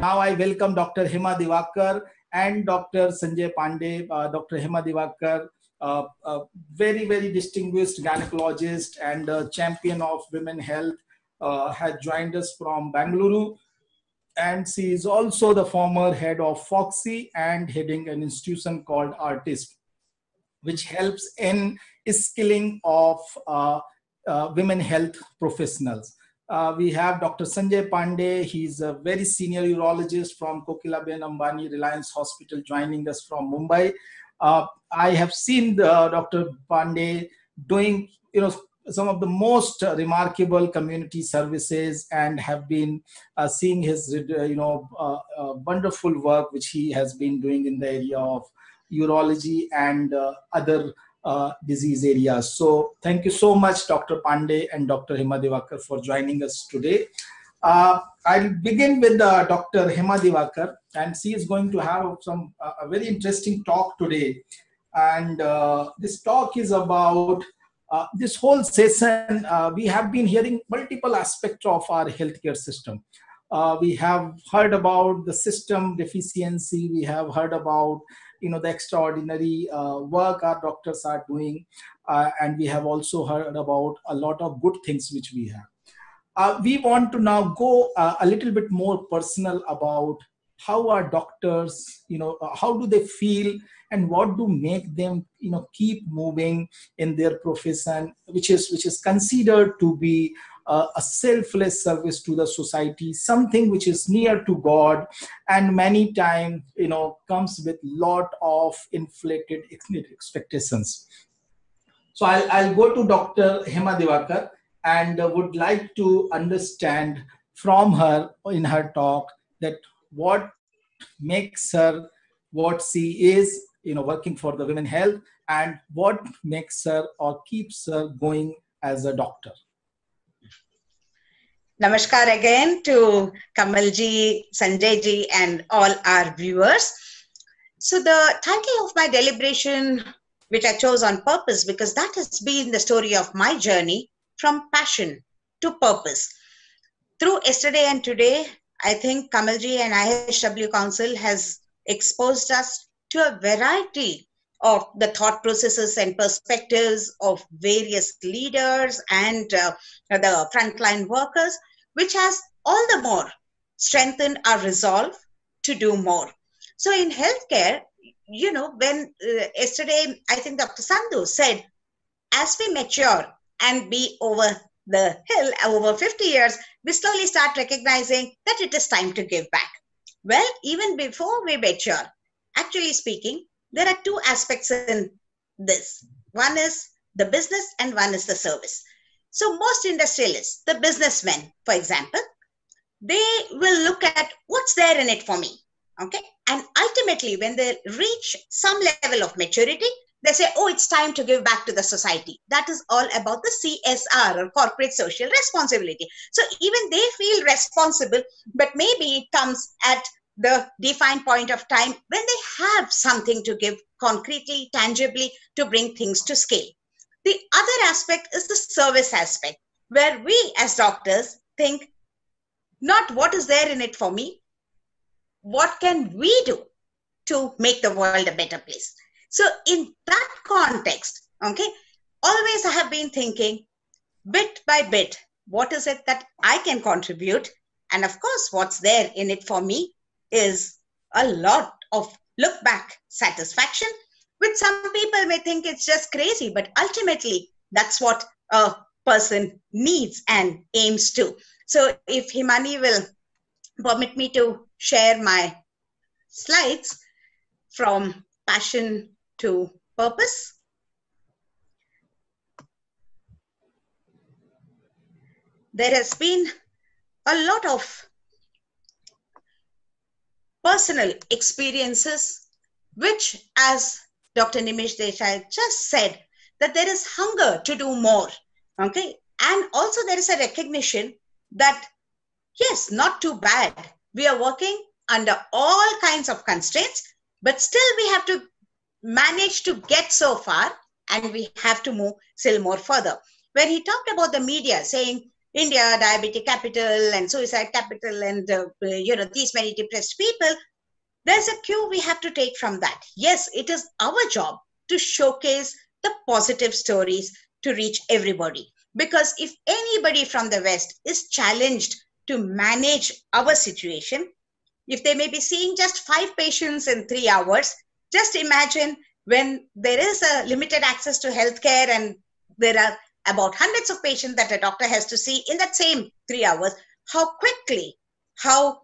Now I welcome Dr. Hema Divakar and Dr. Sanjay Pandey. Uh, Dr. Hema Divakar, uh, a very, very distinguished gynecologist and champion of women health, uh, has joined us from Bangalore. And she is also the former head of FOGSI and heading an institution called Artist, which helps in skilling of uh, uh, women health professionals. Uh, we have Dr. Sanjay Pandey. He's a very senior urologist from Kokilaben Ambani Reliance Hospital, joining us from Mumbai. Uh, I have seen the, Dr. Pandey doing, you know, some of the most remarkable community services and have been uh, seeing his, uh, you know, uh, wonderful work which he has been doing in the area of urology and other uh, disease areas. So thank you so much, Dr. Pandey and Dr. Hema Divakar for joining us today. Uh, I'll begin with uh, Dr. Hema Divakar, and she is going to have some uh, a very interesting talk today. And uh, this talk is about this whole session. we have been hearing multiple aspects of our healthcare system. we have heard about the system deficiency. We have heard about you know the extraordinary uh, work our doctors are doing uh, and we have also heard about a lot of good things which we have. Uh, we want to now go uh, a little bit more personal about how our doctors you know uh, how do they feel and what do make them you know keep moving in their profession which is which is considered to be uh, a selfless service to the society something which is near to god and many times you know comes with lot of inflated expectations. So i'll, I'll go to dr hema divakar and would like to understand from her in her talk that what makes her what she is you know working for the women health and what makes her or keeps her going as a doctor Namaskar again to Kamalji, Sanjayji, and all our viewers. So, the title of my deliberation, which I chose on purpose because that has been the story of my journey from passion to purpose. Through yesterday and today, I think Kamalji and IHW Council has exposed us to a variety of the thought processes and perspectives of various leaders and uh, the frontline workers, which has all the more strengthened our resolve to do more. So, in healthcare, you know, when uh, yesterday I think Dr. Sandhu said, as we mature and be over the hill over 50 years, we slowly start recognizing that it is time to give back. Well, even before we mature, actually speaking, there are two aspects in this. One is the business and one is the service. So most industrialists the businessmen for example they will look at what's there in it for me okay? And ultimately when they reach some level of maturity they say oh it's time to give back to the society. That is all about the csr or corporate social responsibility. So even they feel responsible but maybe it comes at the defined point of time when they have something to give concretely, tangibly to bring things to scale. The other aspect is the service aspect, where we as doctors think not what is there in it for me, what can we do to make the world a better place? So, in that context, okay, always I have been thinking bit by bit, what is it that I can contribute? And of course, what's there in it for me is a lot of look back satisfaction, which some people may think it's just crazy, but ultimately that's what a person needs and aims to. So if Himani will permit me to share my slides from passion to purpose. There has been a lot of personal experiences, which, as Dr. Nimish Desai just said, that there is hunger to do more. Okay. And also, there is a recognition that, yes, not too bad. We are working under all kinds of constraints, but still we have to manage to get so far and we have to move still more further. When he talked about the media saying, India, diabetic capital and suicide capital and, uh, you know, these many depressed people, there's a cue we have to take from that. Yes, it is our job to showcase the positive stories to reach everybody. Because if anybody from the West is challenged to manage our situation, if they may be seeing just five patients in three hours, just imagine when there is a limited access to healthcare and there are about hundreds of patients that a doctor has to see in that same three hours, how quickly, how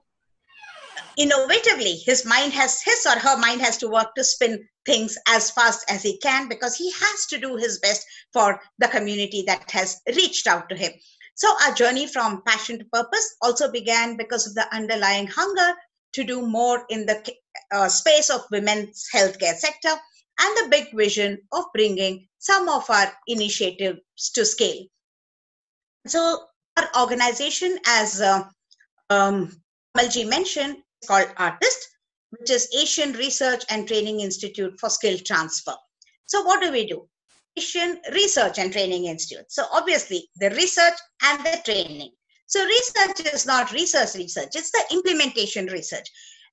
innovatively his mind has his or her mind has to work to spin things as fast as he can because he has to do his best for the community that has reached out to him. So our journey from passion to purpose also began because of the underlying hunger to do more in the uh, space of women's healthcare sector and the big vision of bringing some of our initiatives to scale so our organization as uh, um, Malji mentioned is called ARTIST, which is Asian Research and Training Institute for Skill Transfer. So what do we do? Asian Research and Training Institute. So obviously the research and the training. So research is not research research, it's the implementation research.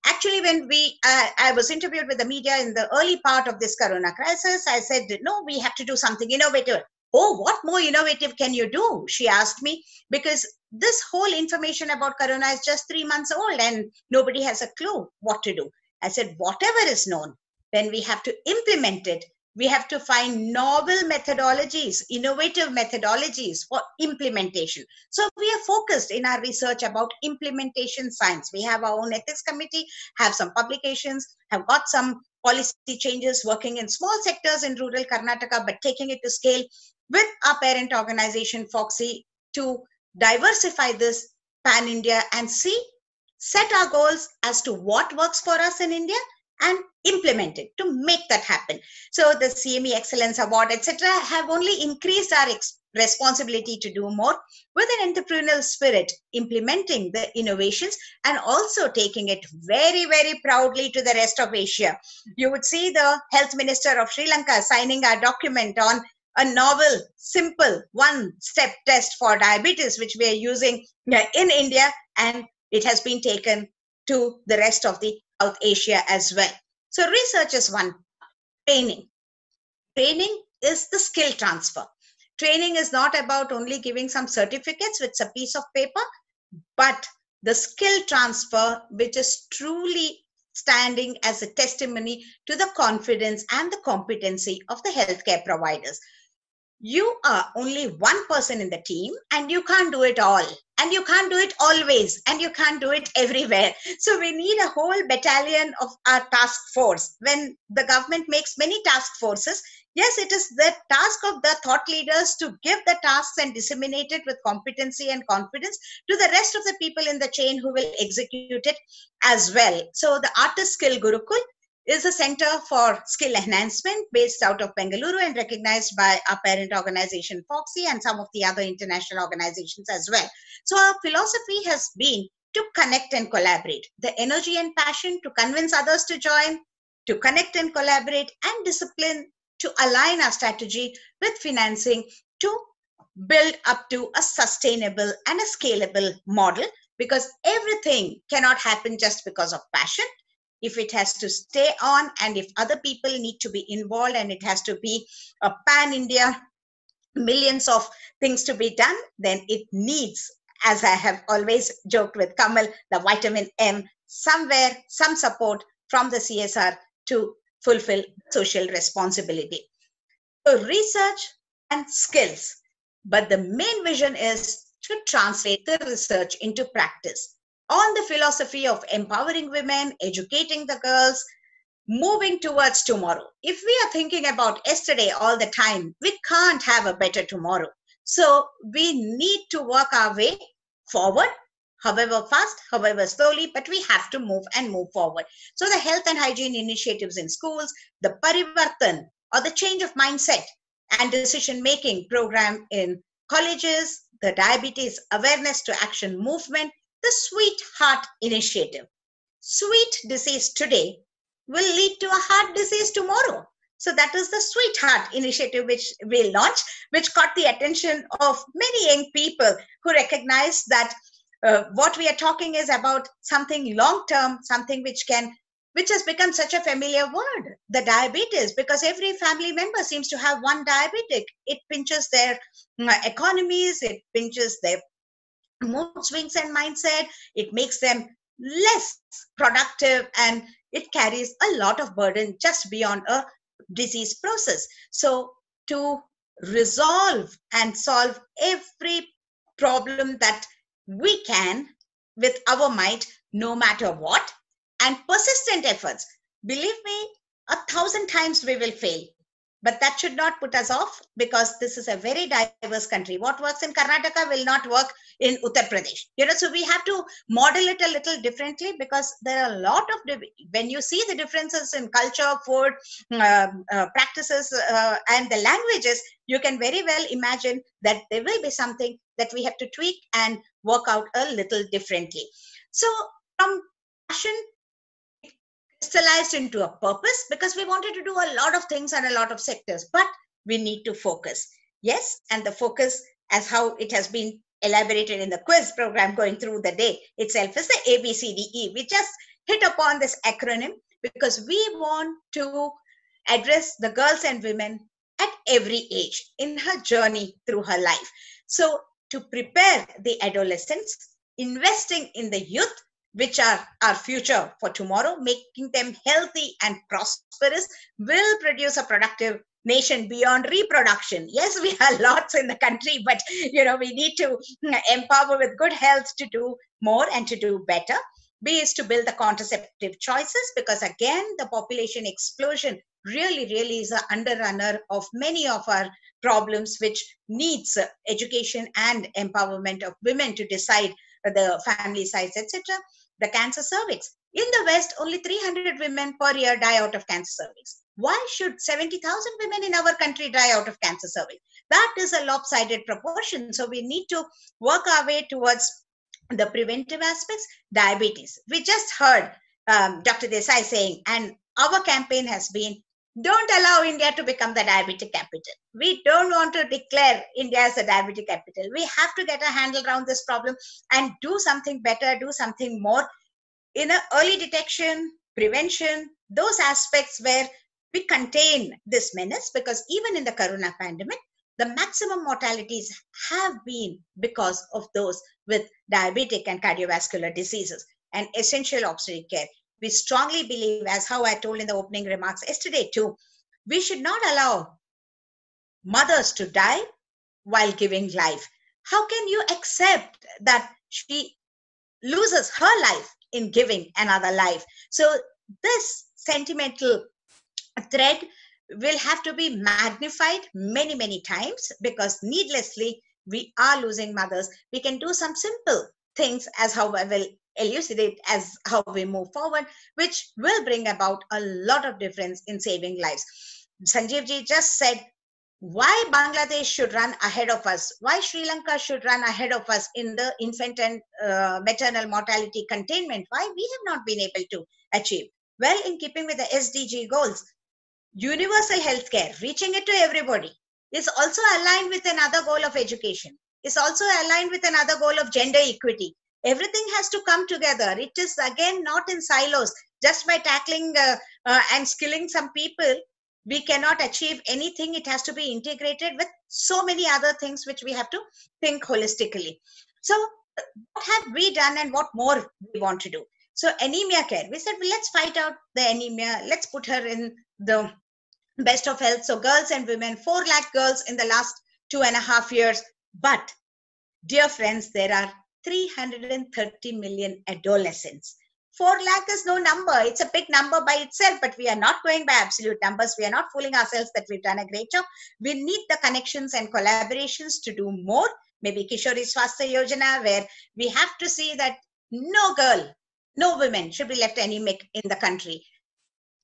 Actually, when we, uh, I was interviewed with the media in the early part of this corona crisis, I said, no, we have to do something innovative. Oh, what more innovative can you do? She asked me, because this whole information about corona is just three months old and nobody has a clue what to do. I said, whatever is known, then we have to implement it. We have to find novel methodologies, innovative methodologies for implementation. So we are focused in our research about implementation science. We have our own ethics committee, have some publications, have got some policy changes working in small sectors in rural Karnataka, but taking it to scale with our parent organization, FOGSI, to diversify this pan India and see, set our goals as to what works for us in India and implement it to make that happen. So the CME Excellence Award, etc., have only increased our responsibility to do more with an entrepreneurial spirit, implementing the innovations and also taking it very, very proudly to the rest of Asia. You would see the health minister of Sri Lanka signing our document on a novel, simple one step test for diabetes, which we are using in India, and it has been taken to the rest of the South Asia as well. So, research is one, training. Training is the skill transfer. Training is not about only giving some certificates which is a piece of paper, but the skill transfer, which is truly standing as a testimony to the confidence and the competency of the healthcare providers you are only one person in the team and you can't do it all and you can't do it always and you can't do it everywhere. So we need a whole battalion of our task force. When the government makes many task forces yes it is the task of the thought leaders to give the tasks and disseminate it with competency and confidence to the rest of the people in the chain who will execute it as well. So the artist skill gurukul is a center for skill enhancement based out of Bengaluru and recognized by our parent organization FOGSI and some of the other international organizations as well. So our philosophy has been to connect and collaborate. The energy and passion to convince others to join, to connect and collaborate, and discipline to align our strategy with financing to build up to a sustainable and a scalable model because everything cannot happen just because of passion if it has to stay on and if other people need to be involved and it has to be a pan India, millions of things to be done, then it needs, as I have always joked with Kamal, the vitamin M, somewhere, some support from the CSR to fulfill social responsibility. So research and skills. But the main vision is to translate the research into practice on the philosophy of empowering women, educating the girls, moving towards tomorrow. If we are thinking about yesterday all the time, we can't have a better tomorrow. So we need to work our way forward, however fast, however slowly, but we have to move and move forward. So the health and hygiene initiatives in schools, the parivartan or the change of mindset and decision making program in colleges, the diabetes awareness to action movement, the Sweet Heart Initiative. Sweet disease today will lead to a heart disease tomorrow. So that is the Sweetheart initiative which we launched, which caught the attention of many young people who recognize that uh, what we are talking is about something long term, something which can which has become such a familiar word the diabetes because every family member seems to have one diabetic it pinches their uh, economies it pinches their mood swings and mindset it makes them less productive and it carries a lot of burden just beyond a disease process so to resolve and solve every problem that we can with our might no matter what and persistent efforts. Believe me, a thousand times we will fail. But that should not put us off because this is a very diverse country. What works in Karnataka will not work in Uttar Pradesh. You know, so we have to model it a little differently because there are a lot of when you see the differences in culture, food, uh, uh, practices, uh, and the languages, you can very well imagine that there will be something that we have to tweak and work out a little differently. So, from passion crystallized into a purpose because we wanted to do a lot of things and a lot of sectors, but we need to focus. Yes, and the focus, as how it has been elaborated in the quiz program going through the day itself, is the ABCDE. We just hit upon this acronym because we want to address the girls and women at every age in her journey through her life. So, to prepare the adolescents, investing in the youth which are our future for tomorrow, making them healthy and prosperous, will produce a productive nation beyond reproduction. Yes, we have lots in the country, but you know we need to empower with good health to do more and to do better. B is to build the contraceptive choices because again the population explosion really really is an underrunner of many of our problems which needs education and empowerment of women to decide the family size etc the cancer cervix. In the West, only 300 women per year die out of cancer cervix. Why should 70,000 women in our country die out of cancer cervix? That is a lopsided proportion. So we need to work our way towards the preventive aspects. Diabetes. We just heard um, Dr. Desai saying, and our campaign has been don't allow India to become the diabetic capital. We don't want to declare India as a diabetic capital. We have to get a handle around this problem and do something better, do something more in a early detection, prevention, those aspects where we contain this menace because even in the corona pandemic, the maximum mortalities have been because of those with diabetic and cardiovascular diseases and essential obstetric care we strongly believe, as how I told in the opening remarks yesterday too, we should not allow mothers to die while giving life. How can you accept that she loses her life in giving another life? So, this sentimental thread will have to be magnified many, many times because needlessly we are losing mothers. We can do some simple things as how I will elucidate as how we move forward, which will bring about a lot of difference in saving lives. Sanjeev ji just said why Bangladesh should run ahead of us, why Sri Lanka should run ahead of us in the infant and uh, maternal mortality containment, why we have not been able to achieve. Well, in keeping with the SDG goals, universal healthcare, reaching it to everybody, is also aligned with another goal of education, is also aligned with another goal of gender equity, everything has to come together. It is again not in silos. Just by tackling uh, uh, and skilling some people we cannot achieve anything. It has to be integrated with so many other things which we have to think holistically. So what have we done and what more we want to do? So anemia care. We said well, let's fight out the anemia. Let's put her in the best of health. So girls and women 4 lakh girls in the last two and a half years. But dear friends there are 330 million adolescents. 4 lakh is no number. It's a big number by itself, but we are not going by absolute numbers. We are not fooling ourselves that we've done a great job. We need the connections and collaborations to do more. Maybe Kishori Swasthya Yojana, where we have to see that no girl, no women should be left anemic in the country.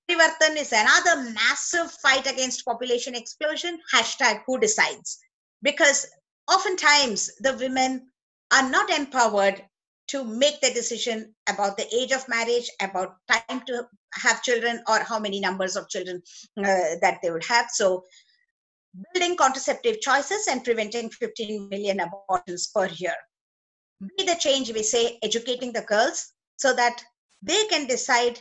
Parivartan is another massive fight against population explosion. Hashtag who decides? Because oftentimes the women are not empowered to make the decision about the age of marriage, about time to have children, or how many numbers of children uh, that they would have. So, building contraceptive choices and preventing 15 million abortions per year. Be the change, we say, educating the girls so that they can decide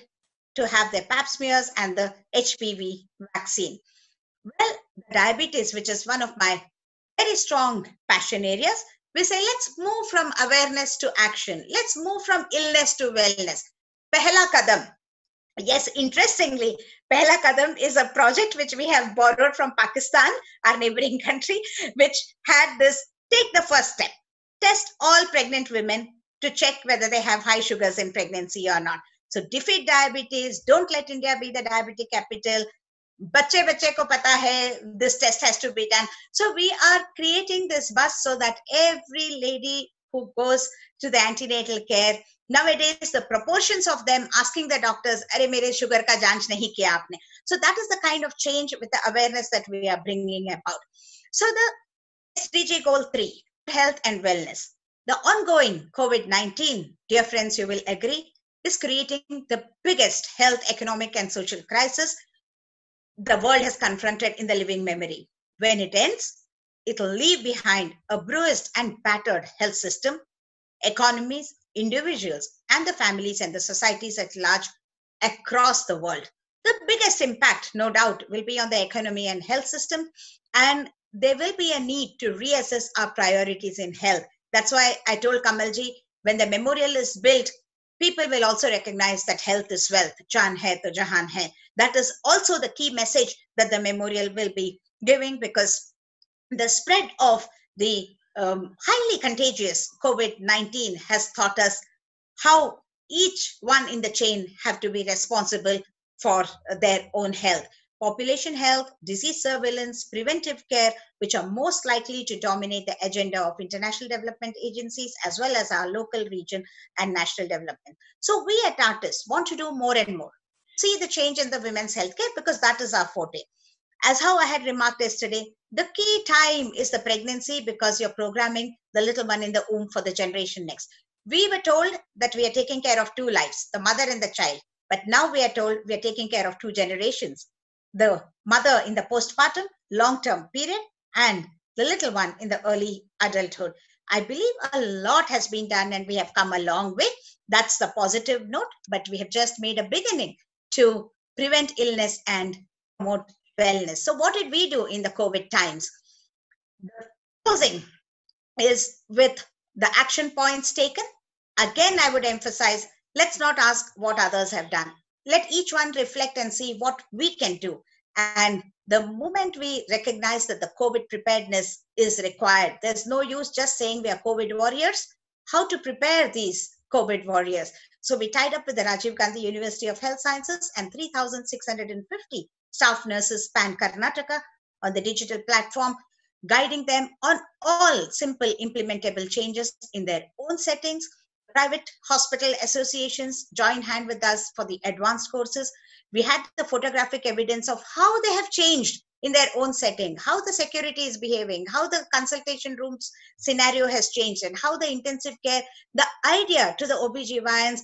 to have their pap smears and the HPV vaccine. Well, diabetes, which is one of my very strong passion areas, we say let's move from awareness to action. Let's move from illness to wellness. Pehla Kadam. Yes, interestingly, Pehla Kadam is a project which we have borrowed from Pakistan, our neighboring country, which had this take the first step. Test all pregnant women to check whether they have high sugars in pregnancy or not. So defeat diabetes. Don't let India be the diabetic capital bache bache ko pata hai, this test has to be done. So we are creating this bus so that every lady who goes to the antenatal care nowadays the proportions of them asking the doctors are mere sugar ka janch nahi kiya aapne. So that is the kind of change with the awareness that we are bringing about. So the sdg goal 3 health and wellness. The ongoing covid-19 dear friends you will agree is creating the biggest health economic and social crisis the world has confronted in the living memory. When it ends, it'll leave behind a bruised and battered health system, economies, individuals, and the families and the societies at large across the world. The biggest impact, no doubt, will be on the economy and health system, and there will be a need to reassess our priorities in health. That's why I told Kamalji when the memorial is built, people will also recognize that health is wealth. Jaan hai to jahan hai. That is also the key message that the memorial will be giving because the spread of the um, highly contagious COVID 19 has taught us how each one in the chain have to be responsible for their own health. Population health, disease surveillance, preventive care, which are most likely to dominate the agenda of international development agencies as well as our local region and national development. So, we at Artists want to do more and more see the change in the women's healthcare because that is our forte. As how I had remarked yesterday, the key time is the pregnancy because you're programming the little one in the womb for the generation next. We were told that we are taking care of two lives, the mother and the child. But now we are told we are taking care of two generations the mother in the postpartum, long term period, and the little one in the early adulthood. I believe a lot has been done and we have come a long way. That's the positive note, but we have just made a beginning to prevent illness and promote wellness. So, what did we do in the COVID times? The closing is with the action points taken. Again, I would emphasize let's not ask what others have done. Let each one reflect and see what we can do. And the moment we recognize that the COVID preparedness is required, there's no use just saying we are COVID warriors. How to prepare these COVID warriors? So we tied up with the Rajiv Gandhi University of Health Sciences and 3,650 staff nurses span Karnataka on the digital platform, guiding them on all simple implementable changes in their own settings. Private hospital associations join hand with us for the advanced courses. We had the photographic evidence of how they have changed in their own setting, how the security is behaving, how the consultation rooms scenario has changed, and how the intensive care, the idea to the OBGYNs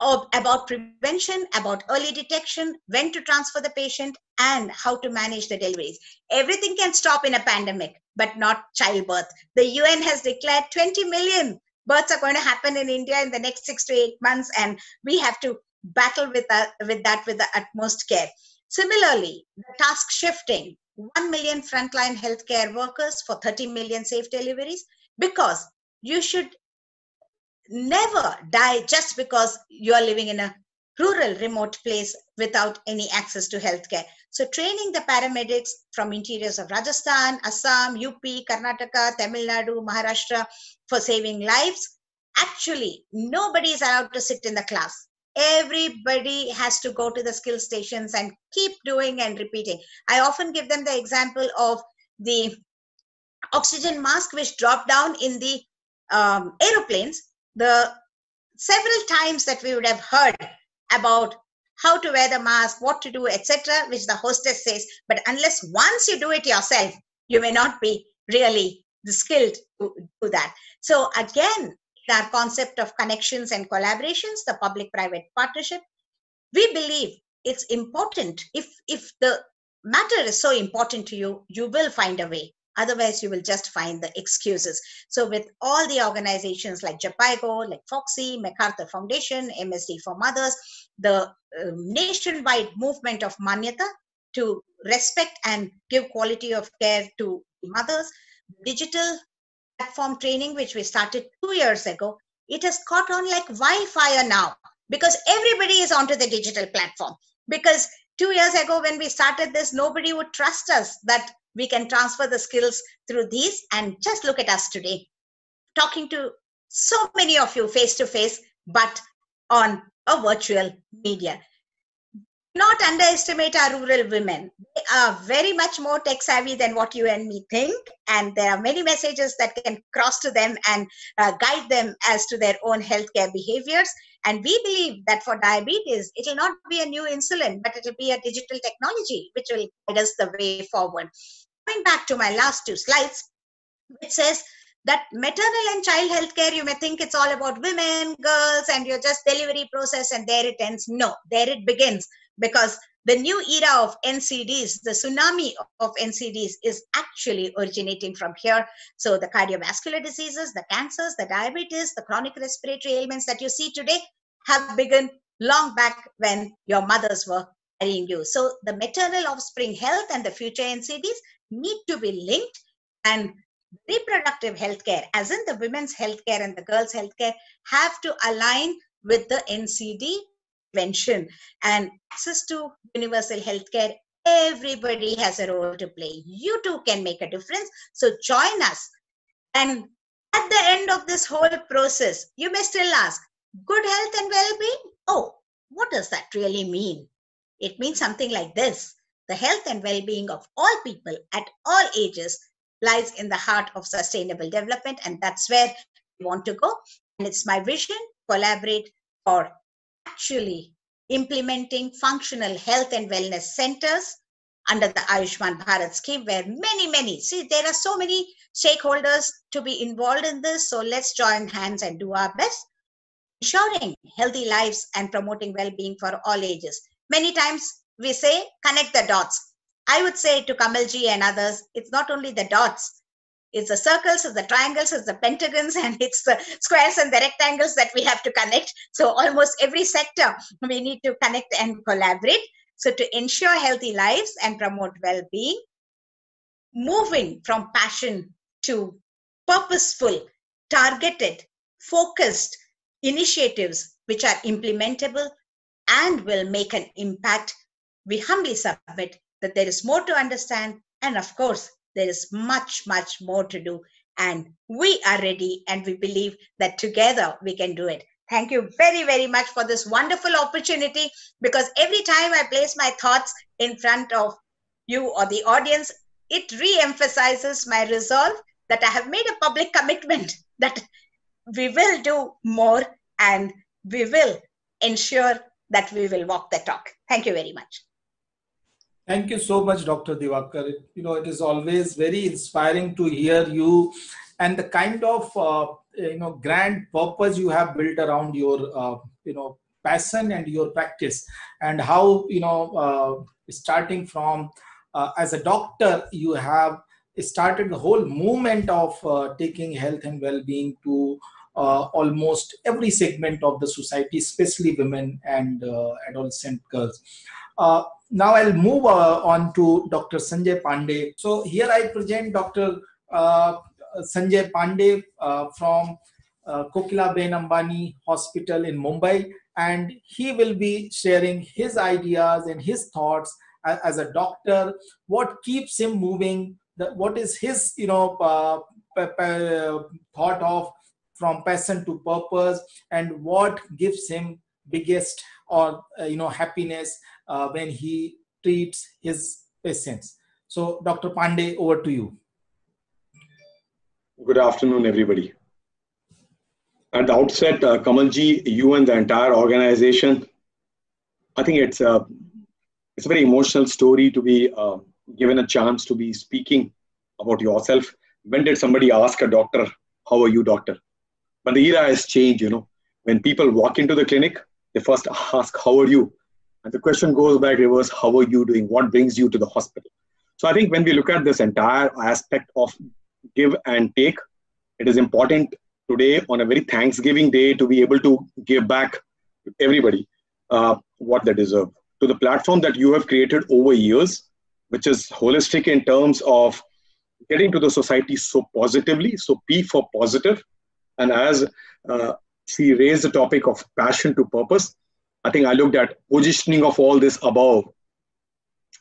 of, about prevention, about early detection, when to transfer the patient, and how to manage the deliveries. Everything can stop in a pandemic, but not childbirth. The UN has declared 20 million births are going to happen in India in the next six to eight months, and we have to battle with that with, that with the utmost care. Similarly, the task shifting 1 million frontline healthcare workers for 30 million safe deliveries because you should never die just because you are living in a rural remote place without any access to healthcare so training the paramedics from interiors of rajasthan assam up karnataka tamil nadu maharashtra for saving lives actually nobody is allowed to sit in the class everybody has to go to the skill stations and keep doing and repeating i often give them the example of the oxygen mask which dropped down in the um, aeroplanes the several times that we would have heard about how to wear the mask, what to do, etc., which the hostess says. But unless once you do it yourself, you may not be really skilled to do that. So again, our concept of connections and collaborations, the public-private partnership. We believe it's important. If if the matter is so important to you, you will find a way. Otherwise, you will just find the excuses. So, with all the organizations like Jhpiego, like FOGSI, MacArthur Foundation, MSD for Mothers, the uh, nationwide movement of Manyata to respect and give quality of care to mothers, digital platform training, which we started two years ago, it has caught on like wildfire now because everybody is onto the digital platform. Because two years ago, when we started this, nobody would trust us that we can transfer the skills through these. And just look at us today, talking to so many of you face to face, but on a virtual media not underestimate our rural women. They are very much more tech savvy than what you and me think. And there are many messages that can cross to them and uh, guide them as to their own healthcare behaviors. And we believe that for diabetes, it will not be a new insulin, but it will be a digital technology which will guide us the way forward. Going back to my last two slides, it says that maternal and child healthcare, you may think it's all about women, girls, and your just delivery process, and there it ends. No, there it begins because the new era of NCDs, the tsunami of NCDs is actually originating from here. So the cardiovascular diseases, the cancers, the diabetes, the chronic respiratory ailments that you see today have begun long back when your mothers were carrying you. So the maternal offspring health and the future NCDs need to be linked and reproductive healthcare, as in the women's healthcare and the girls' healthcare, have to align with the NCD prevention and access to universal healthcare everybody has a role to play. You too can make a difference. So join us. And at the end of this whole process you may still ask good health and well-being? Oh what does that really mean? It means something like this. The health and well-being of all people at all ages lies in the heart of sustainable development and that's where we want to go. And it's my vision collaborate for actually implementing functional health and wellness centers under the Ayushman Bharat scheme, where many, many, see, there are so many stakeholders to be involved in this. So let's join hands and do our best, ensuring healthy lives and promoting well being for all ages. Many times we say connect the dots. I would say to Kamalji and others, it's not only the dots, it's the circles, it's the triangles, it's the pentagons, and it's the squares and the rectangles that we have to connect. So almost every sector we need to connect and collaborate. So to ensure healthy lives and promote well-being, moving from passion to purposeful, targeted, focused initiatives which are implementable and will make an impact, we humbly submit that there is more to understand and of course there is much, much more to do. And we are ready and we believe that together we can do it. Thank you very, very much for this wonderful opportunity because every time I place my thoughts in front of you or the audience, it re emphasizes my resolve that I have made a public commitment that we will do more and we will ensure that we will walk the talk. Thank you very much. Thank you so much, Dr. Divakar. You know, it is always very inspiring to hear you and the kind of uh, you know grand purpose you have built around your uh, you know passion and your practice, and how you know uh, starting from uh, as a doctor you have started the whole movement of uh, taking health and well-being to uh, almost every segment of the society, especially women and adolescent girls. Uh, now I'll move uh, on to Dr. Sanjay Pandey. So here I present Dr. Uh, Sanjay Pandey uh, from uh, Kokilaben Ambani Hospital in Mumbai, and he will be sharing his ideas and his thoughts as, as a doctor. What keeps him moving? The, what is his, you know, uh, thought of from passion to purpose, and what gives him biggest or uh, you know happiness uh, when he treats his patients. So, Dr. Pandey, over to you. Good afternoon, everybody. At the outset, uh, Kamalji, you and the entire organization, I think it's a, it's a very emotional story to be uh, given a chance to be speaking about yourself. When did somebody ask a doctor, How are you, doctor? But the era has changed, you know. When people walk into the clinic, they first ask, How are you? And the question goes back reverse How are you doing? What brings you to the hospital? So I think when we look at this entire aspect of give and take, it is important today on a very Thanksgiving day to be able to give back to everybody uh, what they deserve. To the platform that you have created over years, which is holistic in terms of getting to the society so positively. So P for positive. And as uh, she raised the topic of passion to purpose, I think I looked at positioning of all this above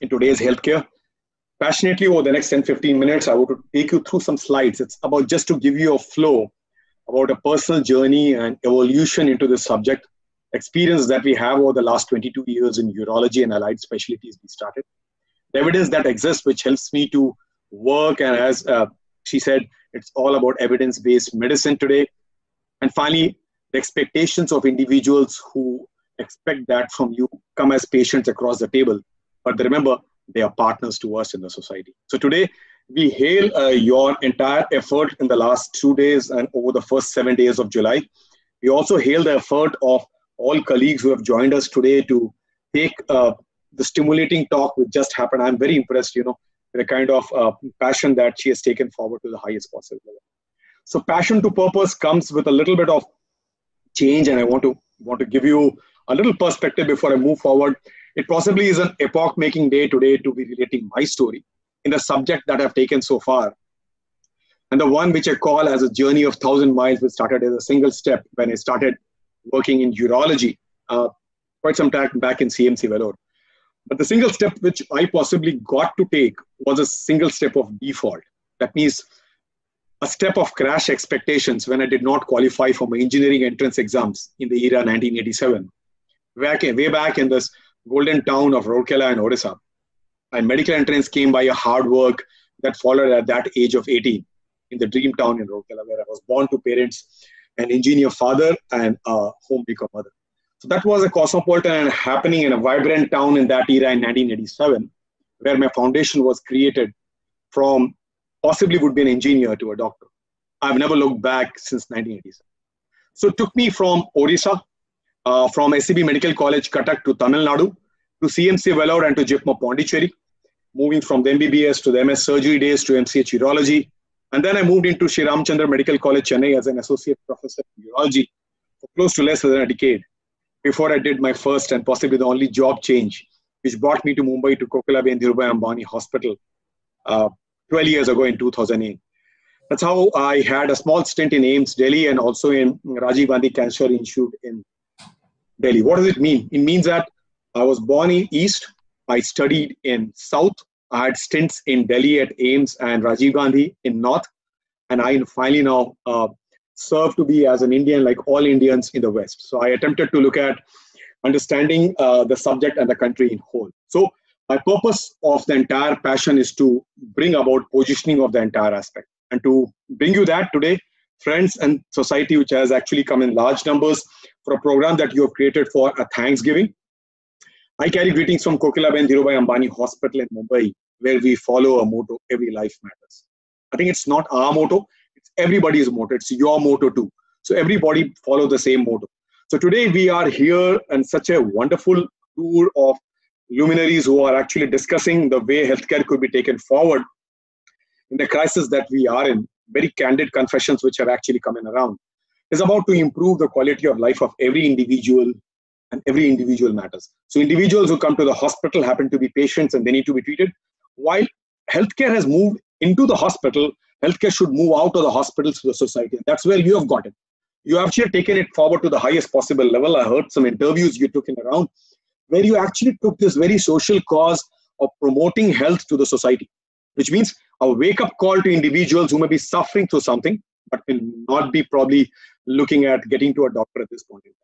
in today's healthcare. Passionately, over the next 10 15 minutes, I would take you through some slides. It's about just to give you a flow about a personal journey and evolution into this subject, experience that we have over the last 22 years in urology and allied specialties we started. The evidence that exists, which helps me to work, and as uh, she said, it's all about evidence based medicine today. And finally, the expectations of individuals who expect that from you come as patients across the table. But remember, they are partners to us in the society. So today, we hail uh, your entire effort in the last two days and over the first seven days of July. We also hail the effort of all colleagues who have joined us today to take uh, the stimulating talk which just happened. I'm very impressed, you know, the kind of uh, passion that she has taken forward to the highest possible level. So passion to purpose comes with a little bit of change, and I want to want to give you a little perspective before I move forward. It possibly is an epoch-making day today to be relating my story in the subject that I've taken so far. And the one which I call as a journey of thousand miles, which started as a single step when I started working in urology uh, quite some time back in CMC Vellore. But the single step which I possibly got to take was a single step of default. That means a step of crash expectations when I did not qualify for my engineering entrance exams in the era 1987. Back, way back in this golden town of Rourkela in Odisha. And medical entrance came by a hard work that followed at that age of 18 in the dream town in Rourkela, where I was born to parents, an engineer father and a homemaker mother. So that was a cosmopolitan and happening in a vibrant town in that era in 1987, where my foundation was created from possibly would be an engineer to a doctor. I've never looked back since 1987. So it took me from Odisha, uh, from SCB Medical College, Cuttack to Tamil Nadu, to CMC Vellore and to JIPMER Pondicherry, moving from the MBBS to the MS surgery days to MCH urology. And then I moved into Sri Ramchandra Medical College, Chennai as an associate professor in urology for close to less than a decade before I did my first and possibly the only job change, which brought me to Mumbai to Kokilaben and Dhirubhai Ambani Hospital uh, 12 years ago in 2008. That's how I had a small stint in AIIMS Delhi and also in Rajiv Gandhi Cancer Institute in Delhi. What does it mean? It means that I was born in East, I studied in South, I had stints in Delhi at AIIMS and Rajiv Gandhi in North, and I finally now uh, serve to be as an Indian like all Indians in the West. So I attempted to look at understanding uh, the subject and the country in whole. So my purpose of the entire passion is to bring about positioning of the entire aspect. And to bring you that today, friends and society, which has actually come in large numbers for a program that you have created for a Thanksgiving. I carry greetings from Kokilaben Dhirubhai Ambani Hospital in Mumbai, where we follow a motto, every life matters. I think it's not our motto, it's everybody's motto. It's your motto too. So everybody follow the same motto. So today we are here and such a wonderful tour of luminaries who are actually discussing the way healthcare could be taken forward in the crisis that we are in. Very candid confessions which are actually coming around is about to improve the quality of life of every individual and every individual matters. So individuals who come to the hospital happen to be patients and they need to be treated. While healthcare has moved into the hospital, healthcare should move out of the hospitals to the society. and That's where you have got it. You have actually taken it forward to the highest possible level. I heard some interviews you took in around where you actually took this very social cause of promoting health to the society, which means a wake up call to individuals who may be suffering through something but will not be probably looking at getting to a doctor at this point in time.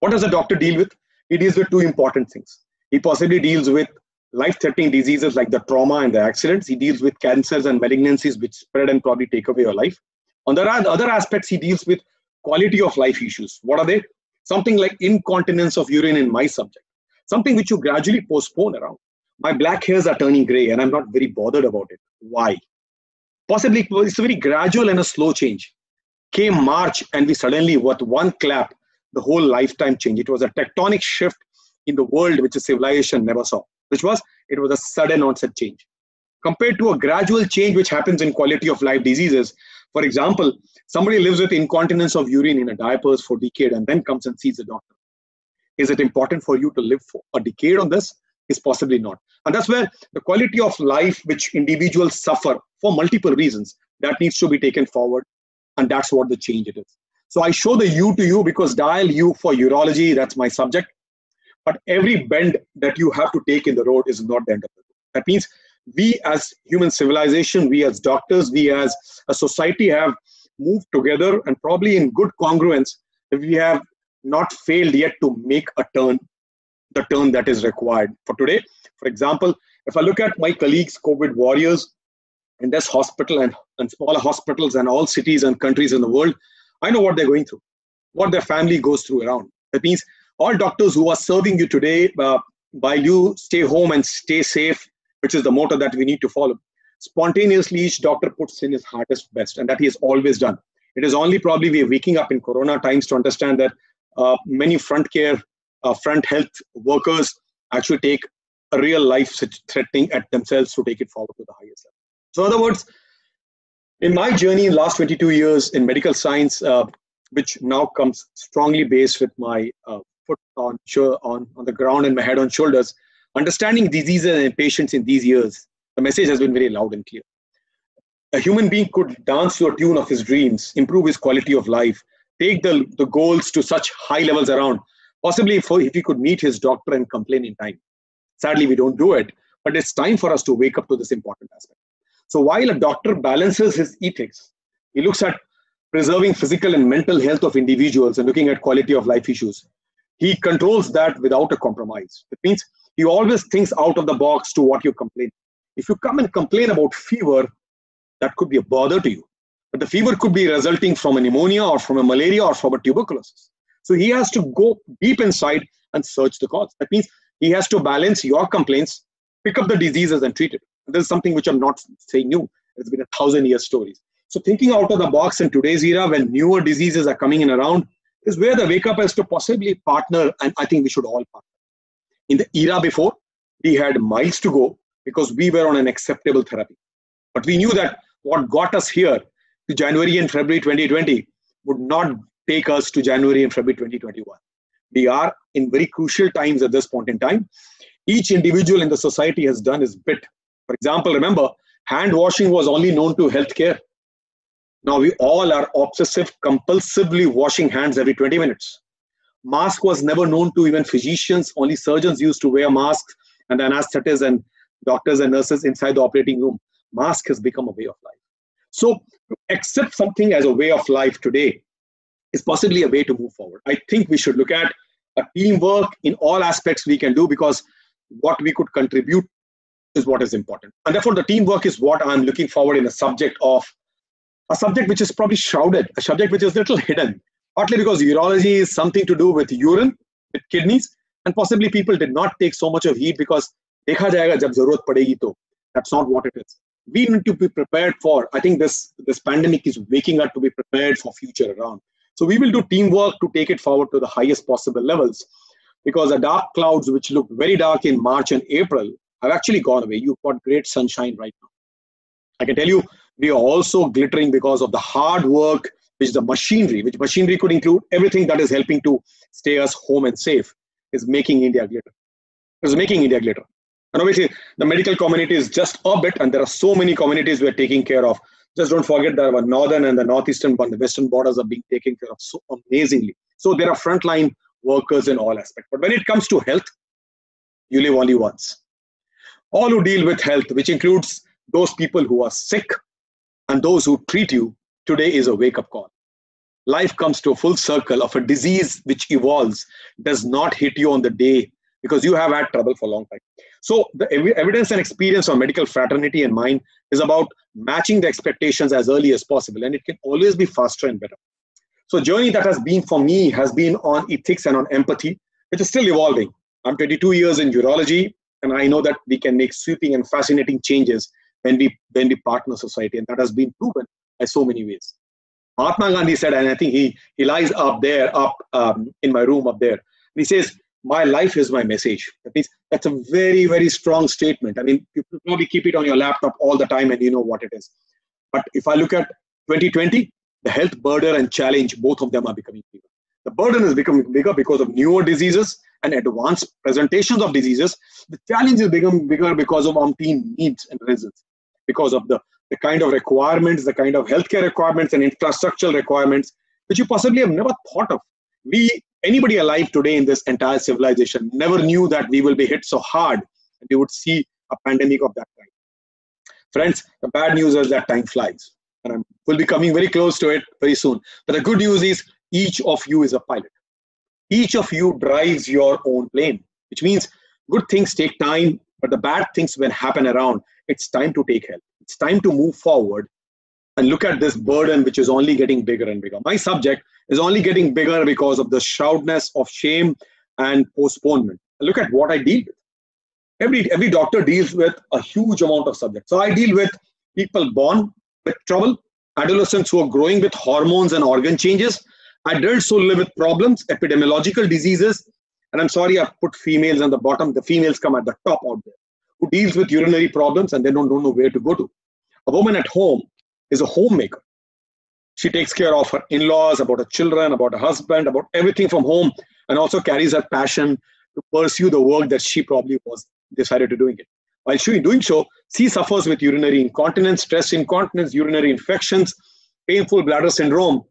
What does a doctor deal with? He deals with two important things. He possibly deals with life-threatening diseases like the trauma and the accidents. He deals with cancers and malignancies which spread and probably take away your life. On the other aspects, he deals with quality of life issues. What are they? Something like incontinence of urine in my subject. Something which you gradually postpone around. My black hairs are turning gray and I'm not very bothered about it. Why? Possibly it's a very gradual and a slow change. came March, and we suddenly, with one clap, the whole lifetime changed. It was a tectonic shift in the world which a civilization never saw, which was it was a sudden onset change. Compared to a gradual change which happens in quality of life diseases, for example, somebody lives with incontinence of urine in a diapers for a decade and then comes and sees a doctor. Is it important for you to live for a decade on this? Is possibly not. And that's where the quality of life which individuals suffer for multiple reasons that needs to be taken forward. And that's what the change it is. So I show the U to you because dial U for urology, that's my subject. But every bend that you have to take in the road is not the end of the road. That means we as human civilization, we as doctors, we as a society have moved together and probably in good congruence, we have not failed yet to make a turn, the turn that is required for today. For example, if I look at my colleagues, COVID warriors, in this hospital and, and smaller hospitals and all cities and countries in the world, I know what they're going through, what their family goes through around. That means all doctors who are serving you today, uh, while you stay home and stay safe, which is the motto that we need to follow, spontaneously each doctor puts in his hardest best, and that he has always done. It is only probably we're waking up in Corona times to understand that uh, many front care, front health workers actually take a real life threatening at themselves to take it forward to the highest level. So, in other words, in my journey in last 22 years in medical science, uh, which now comes strongly based with my uh, foot on, on, on the ground and my head on shoulders, understanding diseases and patients in these years, the message has been very loud and clear. A human being could dance to a tune of his dreams, improve his quality of life, take the, the goals to such high levels around, possibly if, if he could meet his doctor and complain in time. Sadly, we don't do it, but it's time for us to wake up to this important aspect. So while a doctor balances his ethics, he looks at preserving physical and mental health of individuals and looking at quality of life issues. He controls that without a compromise. It means he always thinks out of the box to what you complain. If you come and complain about fever, that could be a bother to you. But the fever could be resulting from a pneumonia or from a malaria or from a tuberculosis. So he has to go deep inside and search the cause. That means he has to balance your complaints, pick up the diseases and treat it. This is something which I'm not saying new. It's been a thousand year stories. So thinking out of the box in today's era when newer diseases are coming in around is where the wake up is to possibly partner, and I think we should all partner. In the era before, we had miles to go because we were on an acceptable therapy. But we knew that what got us here to January and February 2020 would not take us to January and February 2021. We are in very crucial times at this point in time. Each individual in the society has done his bit. For example, remember, hand washing was only known to healthcare. Now we all are obsessive, compulsively washing hands every 20 minutes. Mask was never known to even physicians. Only surgeons used to wear masks, and the anesthetists and doctors and nurses inside the operating room. Mask has become a way of life. So, accept something as a way of life today is possibly a way to move forward. I think we should look at a teamwork in all aspects we can do because what we could contribute is what is important. And therefore, the teamwork is what I'm looking forward in a subject of a subject which is probably shrouded, a subject which is little hidden, partly because urology is something to do with urine, with kidneys, and possibly people did not take so much of heat because dekha jayega jab zarurat padegi to. That's not what it is. We need to be prepared for. I think this this pandemic is waking up to be prepared for future around so we will do teamwork to take it forward to the highest possible levels. Because the dark clouds which looked very dark in march and april have actually gone away. You've got great sunshine right now. I can tell you we are also glittering because of the hard work which the machinery which machinery could include everything that is helping to stay us home and safe is making india glitter. Is making india glitter. And obviously, the medical community is just a bit, and there are so many communities we are taking care of. Just don't forget that our northern and the northeastern and the western borders are being taken care of so amazingly. So there are frontline workers in all aspects. But when it comes to health, you live only once. All who deal with health, which includes those people who are sick and those who treat you, today is a wake up call. Life comes to a full circle of a disease which evolves, does not hit you on the day because you have had trouble for a long time. So the ev- evidence and experience of medical fraternity and mine is about matching the expectations as early as possible, and it can always be faster and better. So journey that has been for me has been on ethics and on empathy, which is still evolving. I'm 22 years in urology, and I know that we can make sweeping and fascinating changes when we when we partner society, and that has been proven by so many ways. Mahatma Gandhi said, and I think he, he lies up there, up um, in my room up there. He says, my life is my message. That means that's a very, very strong statement. I mean, you probably keep it on your laptop all the time and you know what it is. But if I look at 2020, the health burden and challenge, both of them are becoming bigger. The burden is becoming bigger because of newer diseases and advanced presentations of diseases. The challenge is becoming bigger because of umpteen needs and reasons, because of the, the kind of requirements, the kind of healthcare requirements and infrastructural requirements which you possibly have never thought of. We, anybody alive today in this entire civilization, never knew that we will be hit so hard and we would see a pandemic of that kind. Friends, the bad news is that time flies. And I will be coming very close to it very soon. But the good news is each of you is a pilot. Each of you drives your own plane, which means good things take time, but the bad things will happen around. It's time to take help. It's time to move forward and look at this burden, which is only getting bigger and bigger. My subject is only getting bigger because of the shroudness of shame and postponement. Look at what I deal with. Every, every doctor deals with a huge amount of subjects. So I deal with people born with trouble, adolescents who are growing with hormones and organ changes, adults who live with problems, epidemiological diseases, and I'm sorry I put females on the bottom, the females come at the top out there, who deals with urinary problems and they don't, don't know where to go to. A woman at home is a homemaker. She takes care of her in-laws, about her children, about her husband, about everything from home, and also carries her passion to pursue the work that she probably was decided to doing it. While she doing so, she suffers with urinary incontinence, stress incontinence, urinary infections, painful bladder syndrome,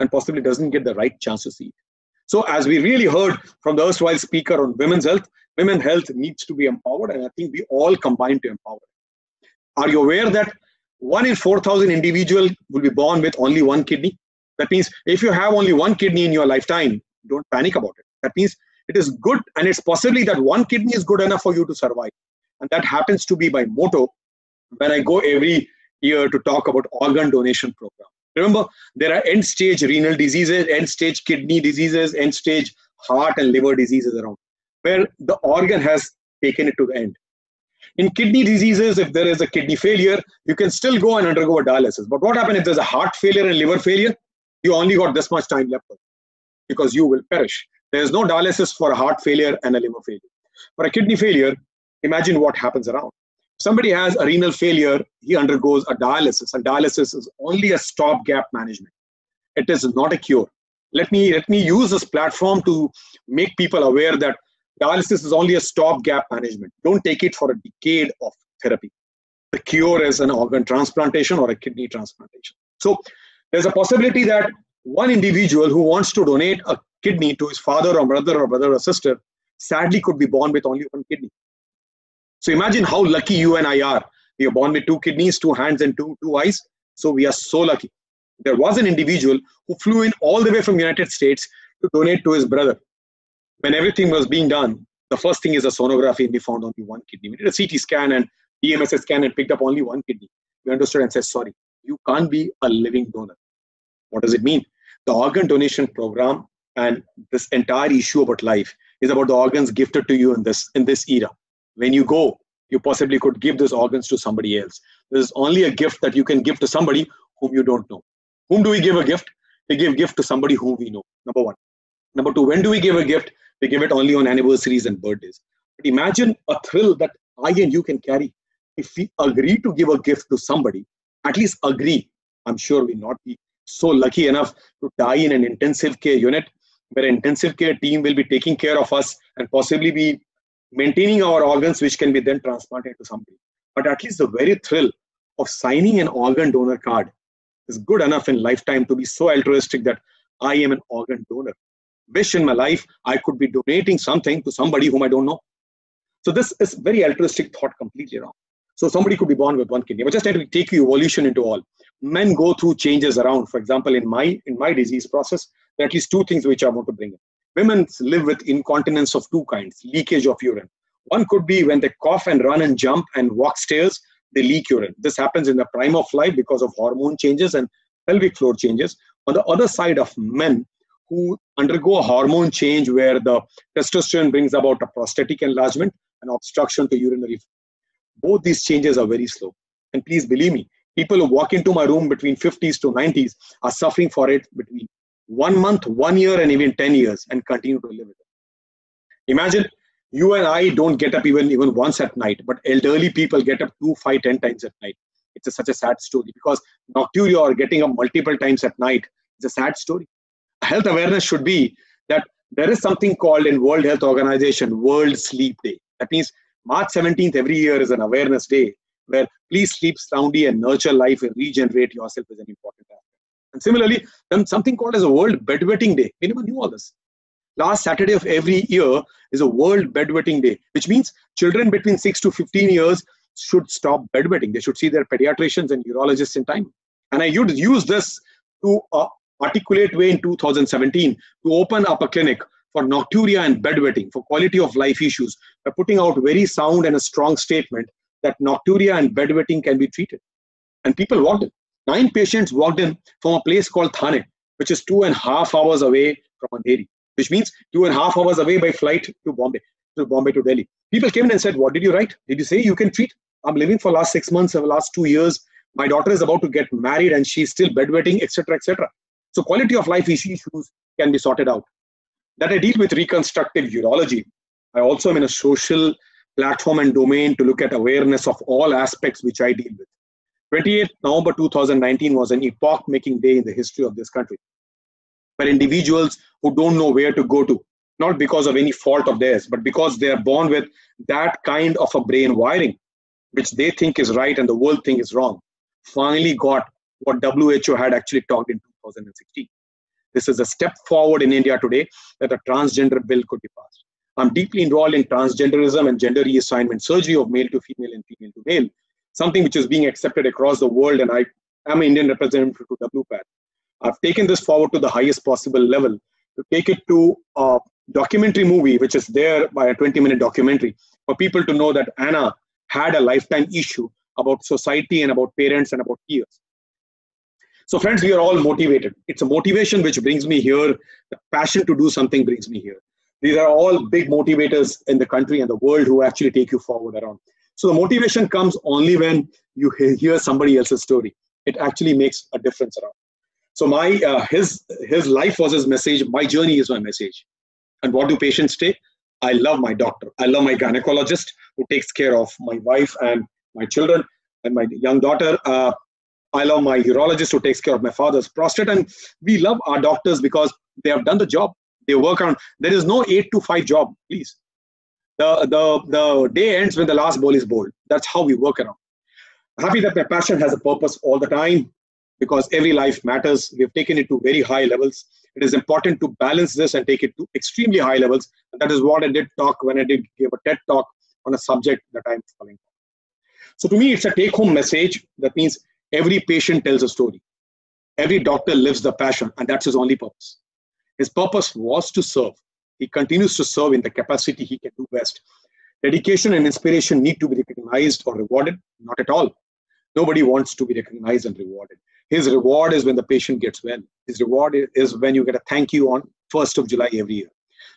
and possibly doesn't get the right chance to see. So, as we really heard from the erstwhile speaker on women's health, women's health needs to be empowered, and I think we all combine to empower. Are you aware that one in 4,000 individual will be born with only one kidney? That means if you have only one kidney in your lifetime, don't panic about it. That means it is good, and it's possibly that one kidney is good enough for you to survive. And that happens to be my motto when I go every year to talk about organ donation program. Remember, there are end stage renal diseases, end stage kidney diseases, end stage heart and liver diseases around, where the organ has taken it to the end. In kidney diseases, if there is a kidney failure, you can still go and undergo a dialysis. But what happens if there's a heart failure and liver failure? You only got this much time left because you will perish. There is no dialysis for a heart failure and a liver failure. For a kidney failure, imagine what happens around somebody has a renal failure, he undergoes a dialysis, and dialysis is only a stopgap management. It is not a cure. Let me let me use this platform to make people aware that dialysis is only a stopgap management. Don't take it for a decade of therapy. The cure is an organ transplantation or a kidney transplantation. So there's a possibility that one individual who wants to donate a kidney to his father or brother or brother or sister sadly could be born with only one kidney so imagine how lucky you and I are. We are born with two kidneys, two hands, and two, two eyes. So we are so lucky. There was an individual who flew in all the way from United States to donate to his brother. When everything was being done, the first thing is a sonography and we found only one kidney. We did a CT scan and EMS scan and picked up only one kidney. We understood and said, sorry, you can't be a living donor. What does it mean? The organ donation program and this entire issue about life is about the organs gifted to you in this in this era when you go, you possibly could give those organs to somebody else. This is only a gift that you can give to somebody whom you don't know. Whom do we give a gift? We give gift to somebody whom we know. Number one. Number two, when do we give a gift? We give it only on anniversaries and birthdays. But imagine a thrill that I and you can carry. If we agree to give a gift to somebody, at least agree. I'm sure we'll not be so lucky enough to die in an intensive care unit where intensive care team will be taking care of us and possibly be maintaining our organs, which can be then transplanted to somebody. But at least the very thrill of signing an organ donor card is good enough in lifetime to be so altruistic that I am an organ donor. Wish in my life I could be donating something to somebody whom I don't know. So this is very altruistic thought completely wrong. So somebody could be born with one kidney. But just to take you evolution into all. Men go through changes around. For example, in my in my disease process, there are at least two things which I want to bring in. Women live with incontinence of two kinds leakage of urine. One could be when they cough and run and jump and walk stairs, they leak urine. This happens in the prime of life because of hormone changes and pelvic floor changes. On the other side of men who undergo a hormone change where the testosterone brings about a prostatic enlargement and obstruction to urinary. Both these changes are very slow. And please believe me, People who walk into my room between 50s to 90s are suffering for it between one month, one year, and even 10 years and continue to live with it. Imagine you and I don't get up even, even once at night, but elderly people get up two, five, ten times at night. It's a, such a sad story because nocturia or getting up multiple times at night is a sad story. Health awareness should be that there is something called in World Health Organization World Sleep Day. That means March 17th every year is an awareness day where please sleep soundly and nurture life and regenerate yourself is an important aspect. And similarly, then something called as a World Bedwetting Day. Never knew all this. Last Saturday of every year is a World Bedwetting Day, which means children between 6 to 15 years should stop bedwetting. They should see their pediatricians and urologists in time. And I use this to uh, articulate way in 2017 to open up a clinic for nocturia and bedwetting for quality of life issues by putting out very sound and a strong statement that nocturia and bedwetting can be treated. And people walked in. Nine patients walked in from a place called Thane, which is two and a half hours away from Andheri, which means two and a half hours away by flight to Bombay, to Bombay to Delhi. People came in and said, What did you write? Did you say you can treat? I'm living for last six months, or last two years. My daughter is about to get married and she's still bedwetting, etc., etc. So quality of life issues can be sorted out. That I deal with reconstructive urology. I also am in a social platform and domain to look at awareness of all aspects which I deal with. 28th November 2019 was an epoch making day in the history of this country, where individuals who don't know where to go to, not because of any fault of theirs, but because they are born with that kind of a brain wiring, which they think is right and the world think is wrong, finally got what WHO had actually talked in 2016. This is a step forward in India today that a transgender bill could be passed. I'm deeply involved in transgenderism and gender reassignment surgery of male to female and female to male, something which is being accepted across the world. And I am an Indian representative to WPATH. I've taken this forward to the highest possible level to take it to a documentary movie, which is there by a 20 minute documentary, for people to know that Anna had a lifetime issue about society and about parents and about peers. So, friends, we are all motivated. It's a motivation which brings me here. The passion to do something brings me here. These are all big motivators in the country and the world who actually take you forward around. So, the motivation comes only when you hear somebody else's story. It actually makes a difference around. So, my uh, his his life was his message. My journey is my message. And what do patients take? I love my doctor. I love my gynecologist who takes care of my wife and my children and my young daughter. Uh, I love my urologist who takes care of my father's prostate. And we love our doctors because they have done the job. They work on, there is no eight to five job, please. The, the, the day ends when the last ball is bowled. That's how we work around. Happy that my passion has a purpose all the time because every life matters. We have taken it to very high levels. It is important to balance this and take it to extremely high levels. And that is what I did talk when I did give a TED talk on a subject that I'm following. So to me, it's a take-home message. That means Every patient tells a story. Every doctor lives the passion, and that's his only purpose. His purpose was to serve. He continues to serve in the capacity he can do best. Dedication and inspiration need to be recognized or rewarded? Not at all. Nobody wants to be recognized and rewarded. His reward is when the patient gets well. His reward is when you get a thank you on 1st of July every year.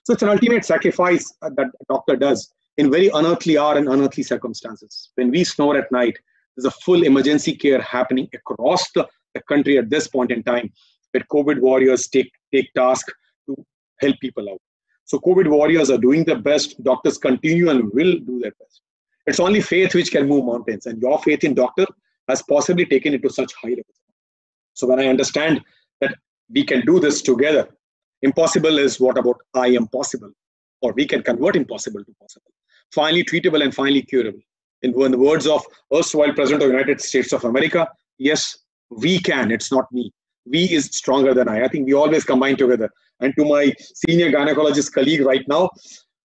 So it's an ultimate sacrifice uh, that a doctor does in very unearthly hour and unearthly circumstances. When we snore at night, there's a full emergency care happening across the, the country at this point in time where COVID warriors take, take task to help people out. So COVID warriors are doing their best. Doctors continue and will do their best. It's only faith which can move mountains, and your faith in doctor has possibly taken it to such high levels. So when I understand that we can do this together, impossible is what about I am possible, or we can convert impossible to possible. Finally treatable and finally curable in, in the words of erstwhile President of the United States of America, yes, we can. It's not me. We is stronger than I. I think we always combine together. And to my senior gynecologist colleague right now,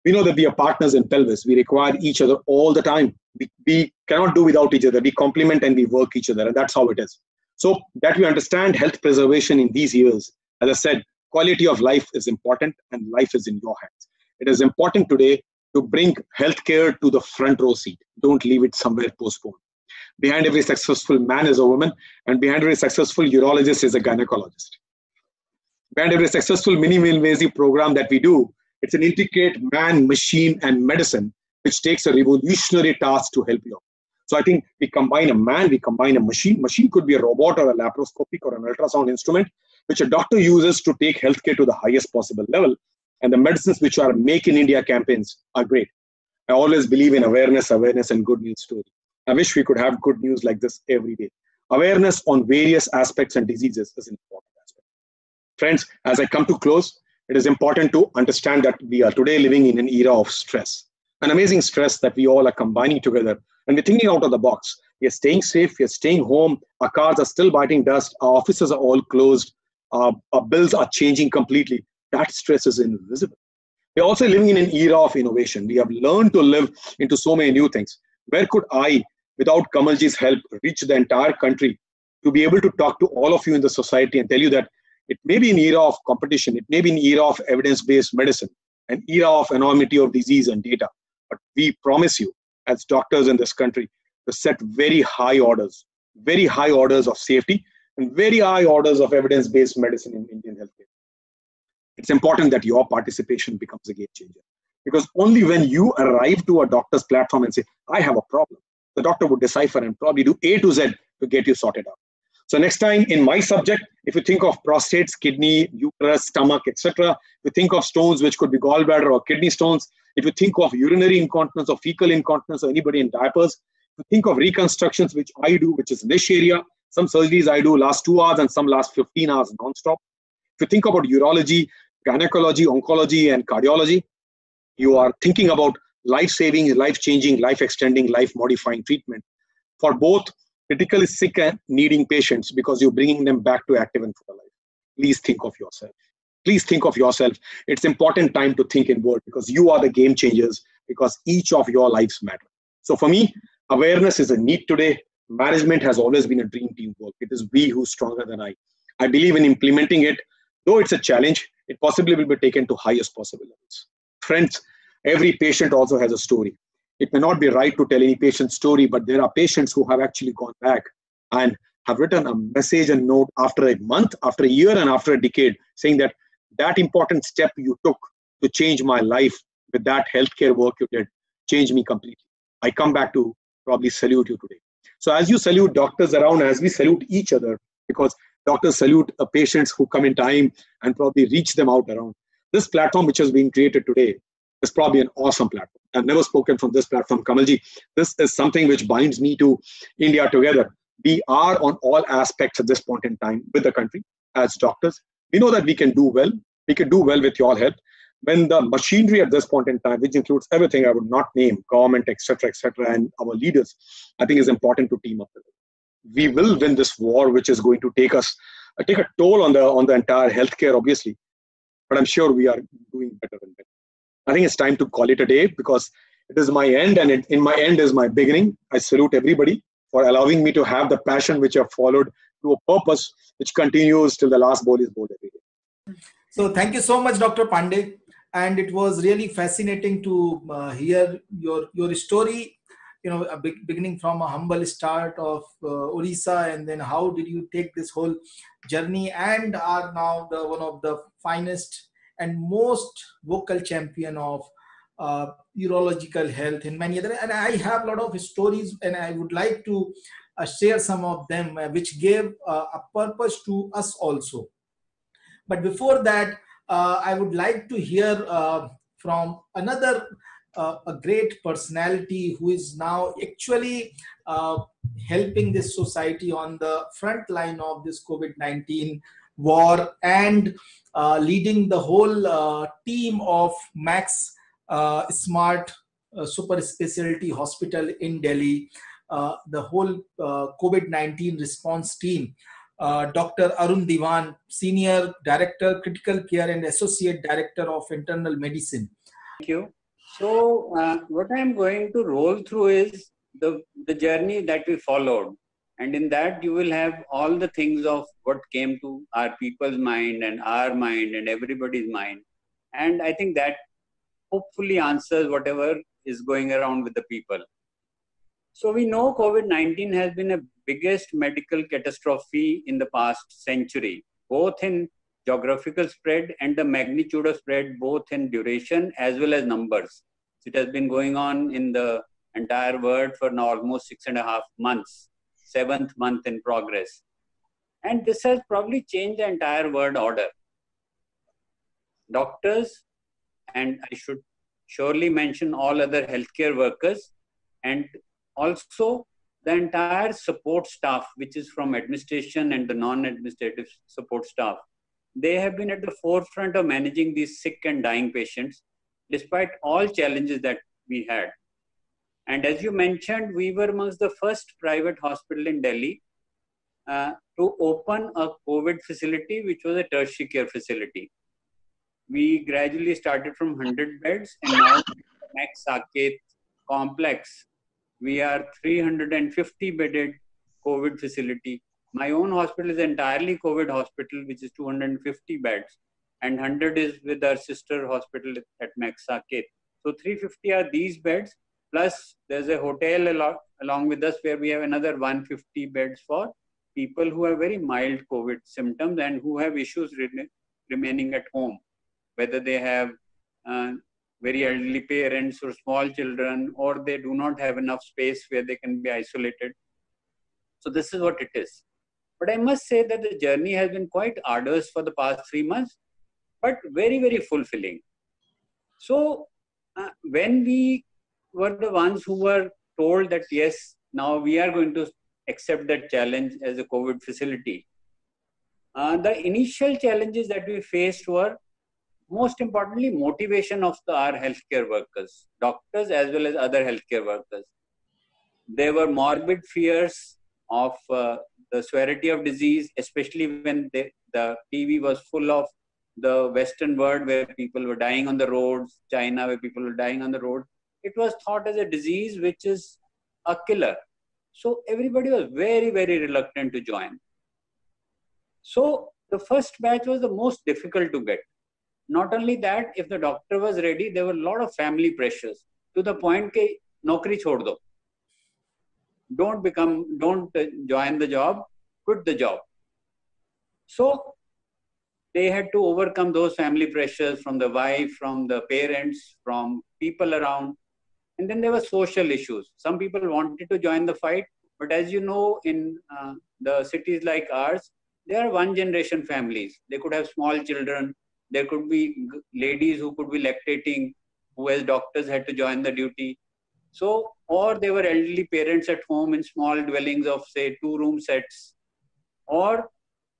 we know that we are partners in pelvis. We require each other all the time. We, we cannot do without each other. We complement and we work each other. And that's how it is. So that we understand health preservation in these years, as I said, quality of life is important and life is in your hands. It is important today to bring healthcare to the front row seat. Don't leave it somewhere postponed. Behind every successful man is a woman, and behind every successful urologist is a gynecologist. Behind every successful minimally invasive program that we do, it's an intricate man, machine, and medicine which takes a revolutionary task to help you. So I think we combine a man, we combine a machine. Machine could be a robot or a laparoscopic or an ultrasound instrument, which a doctor uses to take healthcare to the highest possible level. And the medicines which are Make in India campaigns are great. I always believe in awareness, awareness, and good news story. I wish we could have good news like this every day. Awareness on various aspects and diseases is an important aspect. Friends, as I come to close, it is important to understand that we are today living in an era of stress, an amazing stress that we all are combining together. And we're thinking out of the box. We are staying safe, we are staying home, our cars are still biting dust, our offices are all closed, our, our bills are changing completely. That stress is invisible. We're also living in an era of innovation. We have learned to live into so many new things. Where could I, without Kamalji's help, reach the entire country to be able to talk to all of you in the society and tell you that it may be an era of competition, it may be an era of evidence based medicine, an era of anonymity of disease and data. But we promise you, as doctors in this country, to set very high orders, very high orders of safety, and very high orders of evidence based medicine in Indian healthcare. It's important that your participation becomes a game changer. Because only when you arrive to a doctor's platform and say, I have a problem, the doctor would decipher and probably do A to Z to get you sorted out. So next time in my subject, if you think of prostates, kidney, uterus, stomach, etc., if you think of stones which could be gallbladder or kidney stones, if you think of urinary incontinence or fecal incontinence or anybody in diapers, if you think of reconstructions, which I do, which is niche area, some surgeries I do last two hours and some last 15 hours non-stop. If you think about urology, gynecology, oncology, and cardiology, you are thinking about life-saving, life-changing, life-extending, life-modifying treatment for both critically sick and needing patients because you're bringing them back to active and full life. Please think of yourself. Please think of yourself. It's important time to think inward because you are the game changers because each of your lives matter. So for me, awareness is a need today. Management has always been a dream team work. It is we who's stronger than I. I believe in implementing it. Though it's a challenge, it possibly will be taken to highest possible levels. Friends, every patient also has a story it may not be right to tell any patient's story, but there are patients who have actually gone back and have written a message and note after a month, after a year, and after a decade saying that that important step you took to change my life with that healthcare work you did changed me completely. I come back to probably salute you today. So as you salute doctors around, as we salute each other, because doctors salute uh, patients who come in time and probably reach them out around. This platform which has been created today is probably an awesome platform. I've never spoken from this platform, Kamalji. This is something which binds me to India together. We are on all aspects at this point in time with the country as doctors. We know that we can do well. We can do well with your help. When the machinery at this point in time, which includes everything I would not name, government, etc., etc., and our leaders, I think is important to team up with. We will win this war, which is going to take us uh, take a toll on the on the entire healthcare, obviously. But I'm sure we are doing better than that. I think it's time to call it a day because it is my end and it, in my end is my beginning. I salute everybody for allowing me to have the passion which I've followed to a purpose which continues till the last ball is bowled every day. So thank you so much, Dr. Pandey. And it was really fascinating to uh, hear your, your story, you know, big, beginning from a humble start of uh, Orissa and then how did you take this whole journey and are now the one of the finest and most vocal champion of uh, urological health and many other. And I have a lot of stories, and I would like to uh, share some of them, uh, which gave uh, a purpose to us also. But before that, uh, I would like to hear uh, from another a great personality who is now actually helping this society on the front line of this COVID 19 war and uh, leading the whole uh, team of Max uh, Smart Super Specialty Hospital in Delhi, the whole COVID 19 response team. Uh, Dr. Arun Dewan, Senior Director, Critical Care and Associate Director of Internal Medicine. Thank you. So, uh, what I'm going to roll through is the, the journey that we followed. And in that you will have all the things of what came to our people's mind and our mind and everybody's mind. And i think that hopefully answers whatever is going around with the people. So we know covid-19 has been a biggest medical catastrophe in the past century both in geographical spread and the magnitude of spread both in duration as well as numbers it has been going on in the entire world for now almost six and a half months, seventh month in progress. And this has probably changed the entire world order. Doctors, and I should surely mention all other healthcare workers, and also the entire support staff, which is from administration and the non administrative support staff. They have been at the forefront of managing these sick and dying patients, despite all challenges that we had. And as you mentioned, we were amongst the first private hospital in Delhi uh, to open a COVID facility, which was a tertiary care facility. We gradually started from 100 beds, and now Max Saket complex, we are 350 bedded COVID facility. My own hospital is entirely COVID hospital, which is 250 beds, and 100 is with our sister hospital at Max Saket. So 350 are these beds, plus there's a hotel along, along with us where we have another 150 beds for people who have very mild COVID symptoms and who have issues re- remaining at home, whether they have uh, very elderly parents or small children, or they do not have enough space where they can be isolated. So, this is what it is. But I must say that the journey has been quite arduous for the past three months, but very, very fulfilling. So, uh, when we were the ones who were told that yes, now we are going to accept that challenge as a COVID facility. Uh, the initial challenges that we faced were most importantly motivation of the, our healthcare workers, doctors as well as other healthcare workers. There were morbid fears of uh, the severity of disease, especially when they, the TV was full of the Western world where people were dying on the roads, China where people were dying on the road. It was thought as a disease which is a killer so everybody was very, very reluctant to join. So the first batch was the most difficult to get. Not only that, if the doctor was ready, there were a lot of family pressures to the point that nokri chhod do. Don't become, don't join the job, quit the job. So they had to overcome those family pressures from the wife, from the parents, from people around. And then there were social issues. Some people wanted to join the fight, but as you know, in uh, the cities like ours, they are one generation families. They could have small children. There could be ladies who could be lactating, who as doctors had to join the duty. So, or they were elderly parents at home in small dwellings of, say, two room sets. Or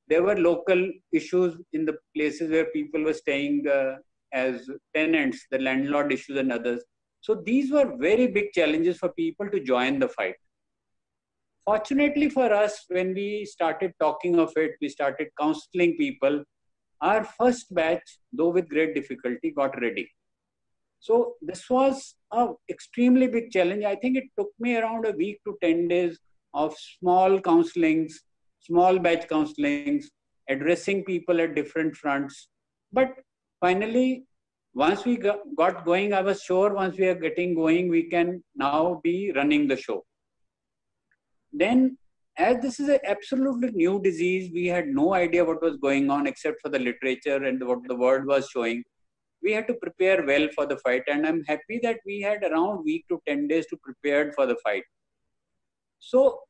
there were local issues in the places where people were staying uh, as tenants, the landlord issues and others. So these were very big challenges for people to join the fight. Fortunately for us, when we started talking of it, we started counseling people. Our first batch, though with great difficulty, got ready. So this was an extremely big challenge. I think it took me around a week to 10 days of small counselings, small batch counselings, addressing people at different fronts. But finally, once we got going, I was sure once we are getting going, we can now be running the show. Then, as this is an absolutely new disease, we had no idea what was going on except for the literature and what the world was showing. We had to prepare well for the fight, and I'm happy that we had around week to 10 days to prepare for the fight. So,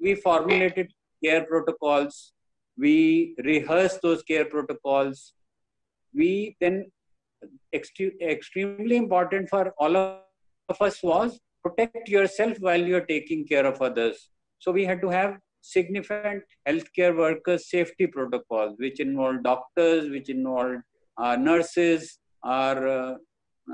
we formulated care protocols, we rehearsed those care protocols, we then extre- extremely important for all of us was protect yourself while you're taking care of others. So we had to have significant healthcare workers safety protocols, which involved doctors, which involved uh, nurses, our, uh,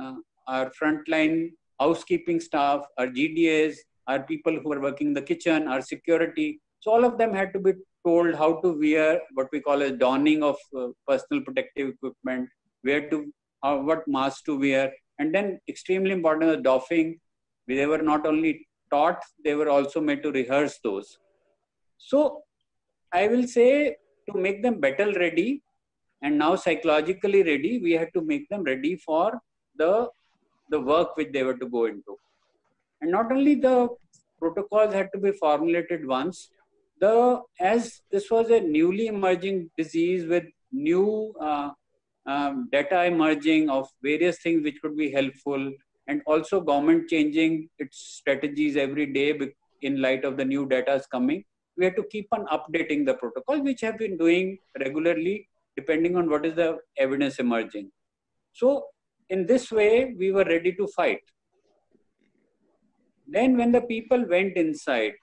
uh, our frontline housekeeping staff, our GDAs, our people who are working in the kitchen, our security. So all of them had to be told how to wear what we call a donning of uh, personal protective equipment, where to uh, what mask to wear, and then extremely important the doffing. They were not only taught, they were also made to rehearse those. So I will say to make them battle ready and now psychologically ready, we had to make them ready for the the work which they were to go into. And not only the protocols had to be formulated once, the as this was a newly emerging disease with new uh, um, data emerging of various things which could be helpful and also government changing its strategies every day in light of the new data is coming we had to keep on updating the protocol which have been doing regularly depending on what is the evidence emerging. So in this way we were ready to fight. Then when the people went inside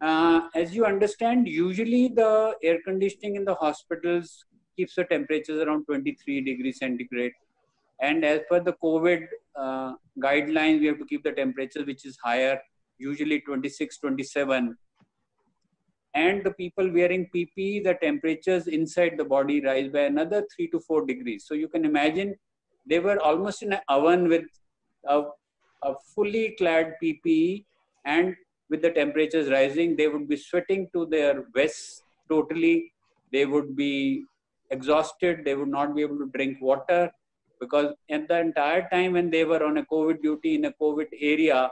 uh, as you understand usually the air conditioning in the hospitals keeps the temperatures around 23 degrees centigrade. And as per the COVID uh, guidelines, we have to keep the temperature which is higher, usually 26, 27. And the people wearing PPE, the temperatures inside the body rise by another three to four degrees. So you can imagine they were almost in an oven with a, a fully clad PPE and with the temperatures rising, they would be sweating to their vests totally. They would be exhausted. They would not be able to drink water because at the entire time when they were on a COVID duty in a COVID area,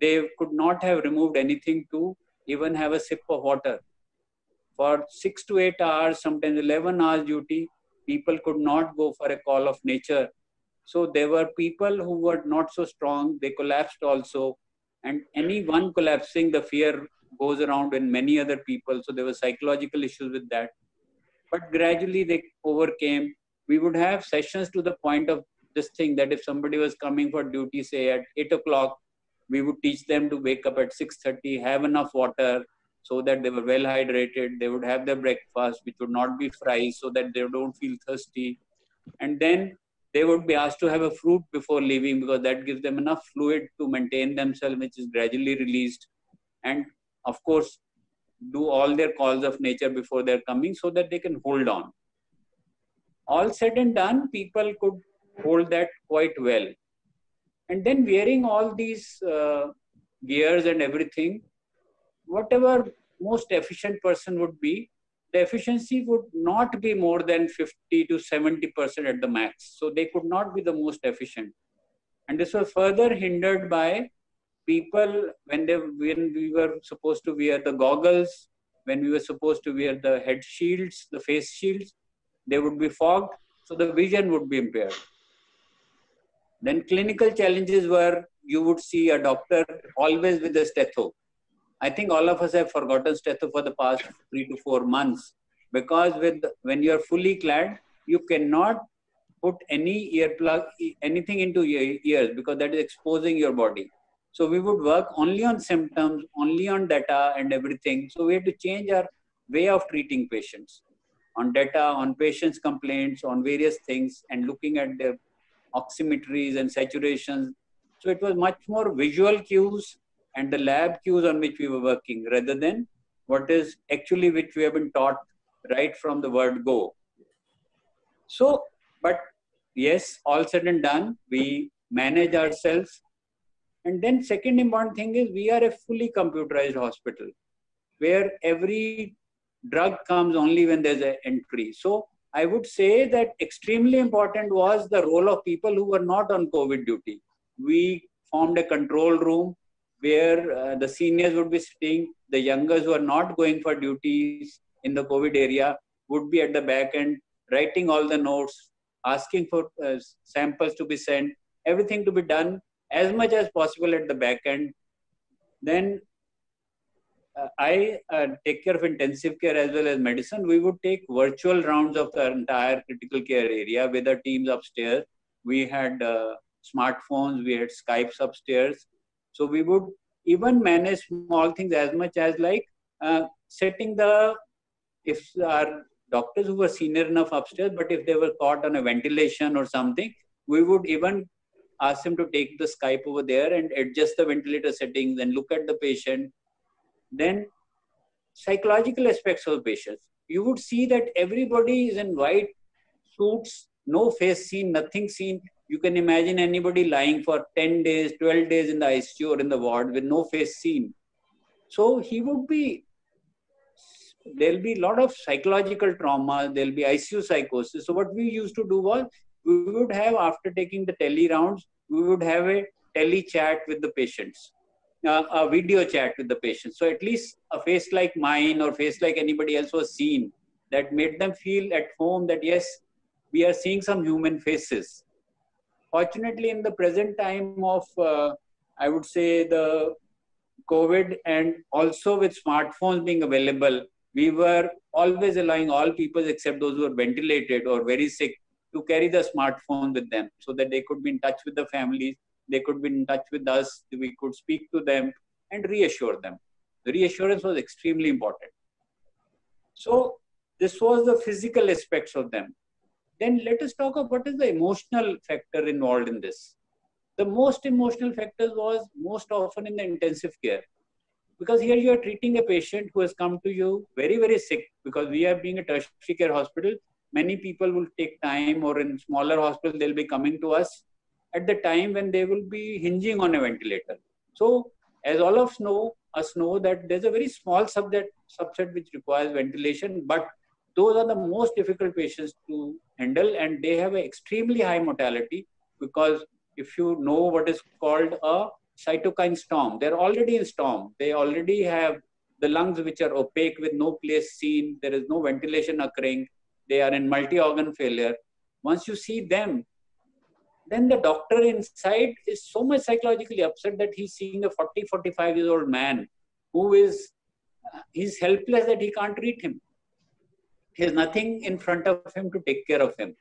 they could not have removed anything to even have a sip of water. For six to eight hours, sometimes 11 hours duty, people could not go for a call of nature. So there were people who were not so strong, they collapsed also. And any one collapsing, the fear goes around in many other people. So there were psychological issues with that. But gradually they overcame we would have sessions to the point of this thing that if somebody was coming for duty say at 8 o'clock we would teach them to wake up at 6.30 have enough water so that they were well hydrated they would have their breakfast which would not be fries so that they don't feel thirsty. And then they would be asked to have a fruit before leaving because that gives them enough fluid to maintain themselves which is gradually released. And of course do all their calls of nature before they're coming so that they can hold on. All said and done, people could hold that quite well. And then wearing all these uh, gears and everything, whatever most efficient person would be, the efficiency would not be more than 50 to 70 percent at the max. So they could not be the most efficient. And this was further hindered by people when they when we were supposed to wear the goggles, when we were supposed to wear the head shields, the face shields, they would be fogged, so the vision would be impaired. Then clinical challenges were you would see a doctor always with a stethoscope. I think all of us have forgotten stethoscope for the past three to four months because with when you are fully clad, you cannot put any earplug, anything into your ears because that is exposing your body. So we would work only on symptoms, only on data and everything. So we had to change our way of treating patients on data, on patients' complaints, on various things, and looking at their oximetries and saturations. So it was much more visual cues and the lab cues on which we were working rather than what is actually which we have been taught right from the word go. So, but yes, all said and done, we manage ourselves. And then second important thing is we are a fully computerized hospital where every drug comes only when there's an entry. So I would say that extremely important was the role of people who were not on COVID duty. We formed a control room where uh, the seniors would be sitting, the youngers who are not going for duties in the COVID area would be at the back end writing all the notes, asking for uh, samples to be sent, everything to be done as much as possible at the back end. Then I uh, take care of intensive care as well as medicine. We would take virtual rounds of the entire critical care area with our teams upstairs. We had uh, smartphones, we had Skypes upstairs. So we would even manage small things as much as like uh, setting the, if our doctors who were senior enough upstairs, but if they were caught on a ventilation or something, we would even ask them to take the Skype over there and adjust the ventilator settings and look at the patient then psychological aspects of patients. You would see that everybody is in white suits, no face seen, nothing seen. You can imagine anybody lying for 10 days, 12 days in the ICU or in the ward with no face seen. So he would be, there'll be a lot of psychological trauma, there'll be ICU psychosis. So what we used to do was, we would have, after taking the tele rounds, we would have a tele chat with the patients uh, a video chat with the patient. So at least a face like mine or face like anybody else was seen that made them feel at home that yes, we are seeing some human faces. fortunately, in the present time of, uh, I would say, the COVID and also with smartphones being available, we were always allowing all people except those who were ventilated or very sick to carry the smartphone with them so that they could be in touch with the families, they could be in touch with us, we could speak to them and reassure them. The reassurance was extremely important. So this was the physical aspects of them. Then let us talk about what is the emotional factor involved in this. The most emotional factor was most often in the intensive care. Because here you are treating a patient who has come to you very, very sick. Because we are being a tertiary care hospital, many people will take time or in smaller hospitals, they'll be coming to us at the time when they will be hinging on a ventilator. So as all of us know, us know that there's a very small subset, subset which requires ventilation, but those are the most difficult patients to handle and they have an extremely high mortality because if you know what is called a cytokine storm, they're already in storm. They already have the lungs which are opaque with no place seen. There is no ventilation occurring. They are in multi-organ failure. Once you see them, then the doctor inside is so much psychologically upset that he's seeing a 40, 45 years old man who is he's helpless that he can't treat him. There's nothing in front of him to take care of him.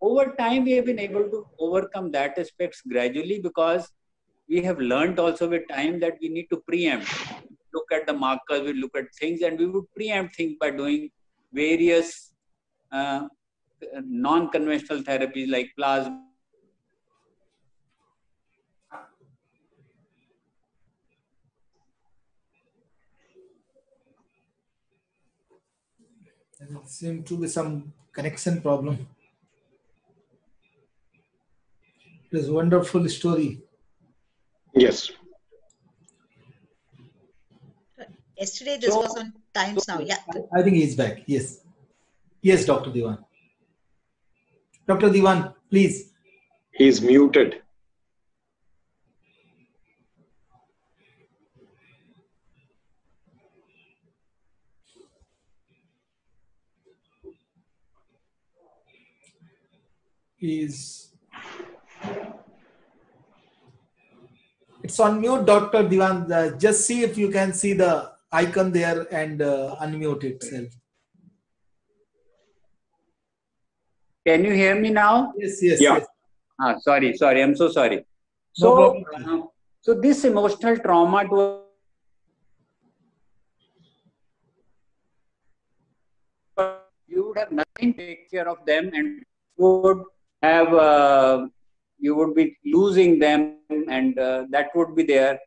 Over time, we have been able to overcome that aspects gradually because we have learned also with time that we need to preempt. Look at the markers, we look at things, and we would preempt things by doing various uh, non-conventional therapies like plasma There seems to be some connection problem. It is a wonderful story. Yes. Uh, yesterday, this So- was on Times Now. Yeah. I think he's back. Yes. Yes, Dr. Dewan. Dr. Dewan, please. He's muted. He's. It's on mute, Dr. Dewan. Uh, just see if you can see the icon there and uh, unmute itself. Can you hear me now? Yes, yes, Yeah. yes. Ah, sorry, sorry. I'm so sorry. So, problem. uh, so this emotional trauma to you would have nothing to take care of them, and would have uh, you would be losing them, and uh, that would be there.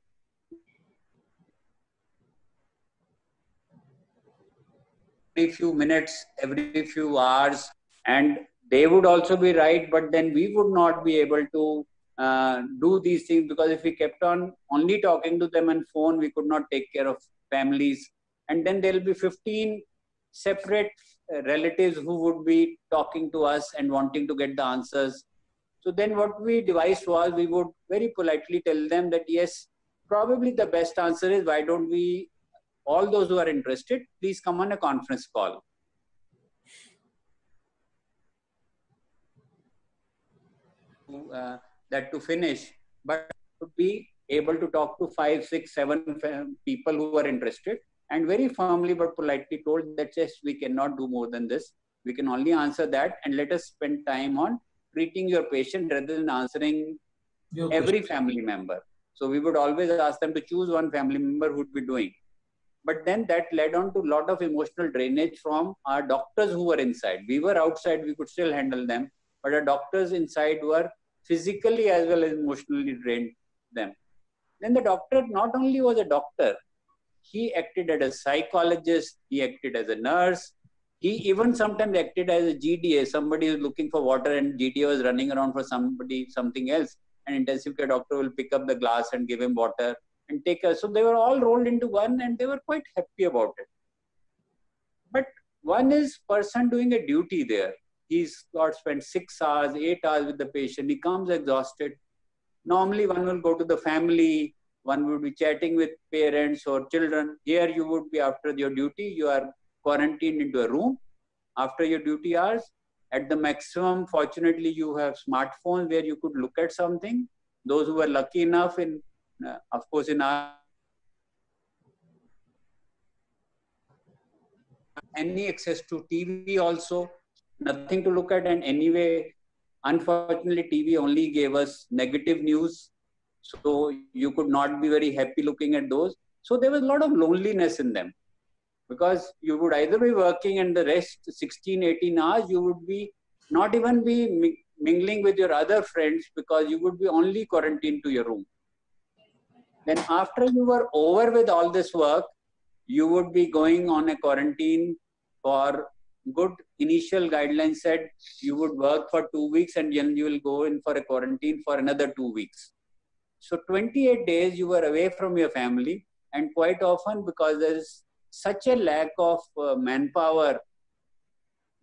Every few minutes, every few hours, and they would also be right, but then we would not be able to uh, do these things because if we kept on only talking to them on phone, we could not take care of families. And then there'll be 15 separate relatives who would be talking to us and wanting to get the answers. So then what we devised was we would very politely tell them that yes, probably the best answer is why don't we, all those who are interested, please come on a conference call. uh, that to finish, but to be able to talk to five, six, seven people who are interested and very firmly but politely told that yes, we cannot do more than this. We can only answer that and let us spend time on treating your patient rather than answering Your every family member. So we would always ask them to choose one family member who would be doing. But then that led on to a lot of emotional drainage from our doctors who were inside. We were outside, we could still handle them, but our doctors inside were physically as well as emotionally drained them. Then the doctor not only was a doctor, he acted as a psychologist, he acted as a nurse, he even sometimes acted as a GDA, somebody is looking for water and GDA was running around for somebody, something else. An intensive care doctor will pick up the glass and give him water and take us. So they were all rolled into one and they were quite happy about it. But one is person doing a duty there. He's got spent six hours, eight hours with the patient. He comes exhausted. Normally, one will go to the family, one would be chatting with parents or children. Here, you would be after your duty, you are quarantined into a room after your duty hours. at the maximum fortunately you have smartphones where you could look at something those who were lucky enough in uh, of course in our any access to tv also nothing to look at and anyway unfortunately tv only gave us negative news so you could not be very happy looking at those. So there was a lot of loneliness in them. Because you would either be working and the rest 16 18 hours you would be not even be mingling with your other friends because you would be only quarantined to your room. Then after you were over with all this work you would be going on a quarantine for good initial guidelines said you would work for two weeks and then you will go in for a quarantine for another two weeks so 28 days you were away from your family and quite often because there is such a lack of uh, manpower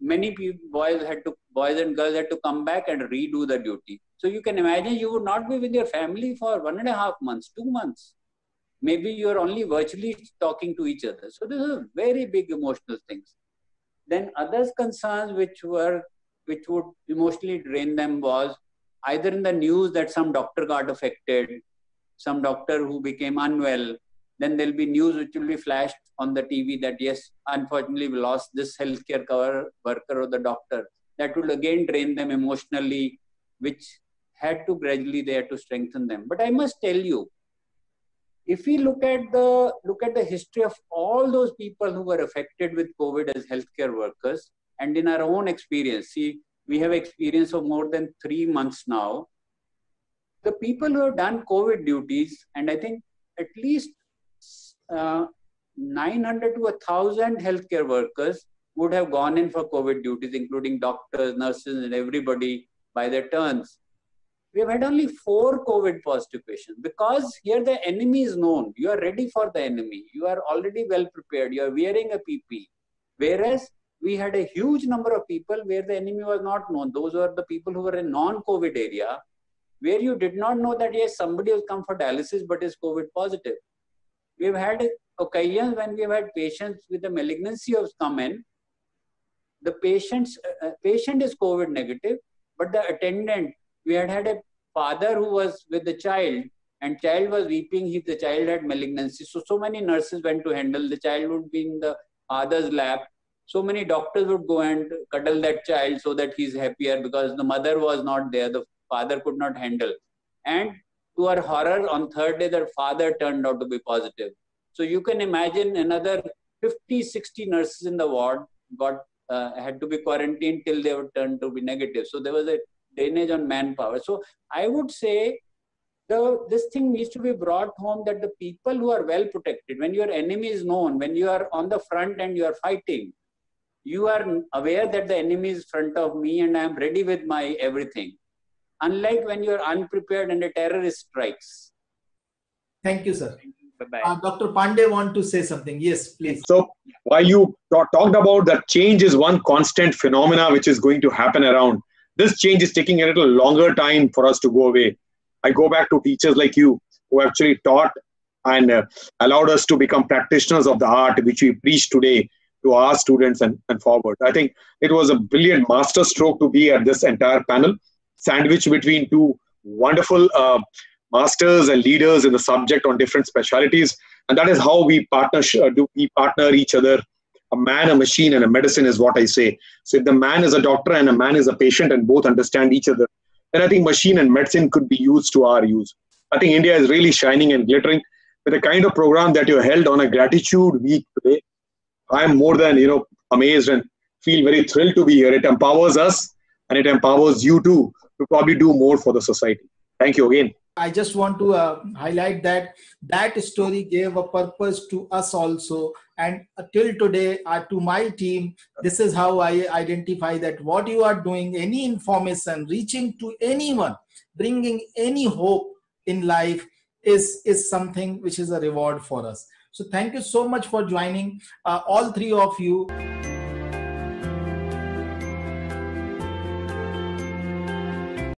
many people boys had to boys and girls had to come back and redo the duty. So you can imagine you would not be with your family for one and a half months two months. Maybe you're only virtually talking to each other. So this is very big emotional things. Then others concerns which were which would emotionally drain them was either in the news that some doctor got affected some doctor who became unwell then there'll be news which will be flashed on the TV that yes, unfortunately we lost this healthcare cover worker or the doctor. That will again drain them emotionally, which had to gradually there to strengthen them. But I must tell you, if we look at the look at the history of all those people who were affected with COVID as healthcare workers, and in our own experience, see, we have experience of more than three months now. The people who have done COVID duties, and I think at least uh, 900 to 1000 healthcare workers would have gone in for COVID duties, including doctors, nurses, and everybody by their turns. We have had only four COVID positive patients because here the enemy is known. You are ready for the enemy. You are already well prepared. You are wearing a PP. Whereas we had a huge number of people where the enemy was not known. Those were the people who were in non-COVID area where you did not know that yes, somebody has come for dialysis but is COVID positive. We've had occasions when we have had patients with the malignancy of come in. The patient's, uh, uh, patient is COVID negative, but the attendant, we had had a father who was with the child and child was weeping if the child had malignancy. So, so many nurses went to handle. The child would be in the father's lap. So many doctors would go and cuddle that child so that he's happier because the mother was not there. The father could not handle. And to our horror, on third day, their father turned out to be positive. So you can imagine another 50, 60 nurses in the ward got uh, had to be quarantined till they were turned to be negative. So there was a drainage on manpower. So I would say the this thing needs to be brought home that the people who are well protected, when your enemy is known, when you are on the front and you are fighting, you are aware that the enemy is front of me and I am ready with my everything. Unlike when you are unprepared and a terrorist strikes. Thank you, sir. Bye-bye. Uh, Dr. Pandey want to say something. Yes, please. So while you talked about that change is one constant phenomena which is going to happen around, this change is taking a little longer time for us to go away. I go back to teachers like you who actually taught and uh, allowed us to become practitioners of the art which we preach today to our students and, and forward. I think it was a brilliant master stroke to be at this entire panel, sandwiched between two wonderful uh, masters and leaders in the subject on different specialities. And that is how we partner uh, do we partner each other. A man a machine and a medicine is what i say. So if the man is a doctor and a man is a patient and both understand each other then i think machine and medicine could be used to our use. I think india is really shining and glittering. With the kind of program that you held on a gratitude week today i am more than you know amazed and feel very thrilled to be here it empowers us and it empowers you too to probably do more for the society thank you again I just want to uh, highlight that that story gave a purpose to us also. And till today, uh, to my team, this is how I identify that what you are doing, any information, reaching to anyone, bringing any hope in life is, is something which is a reward for us. So thank you so much for joining, uh, all three of you.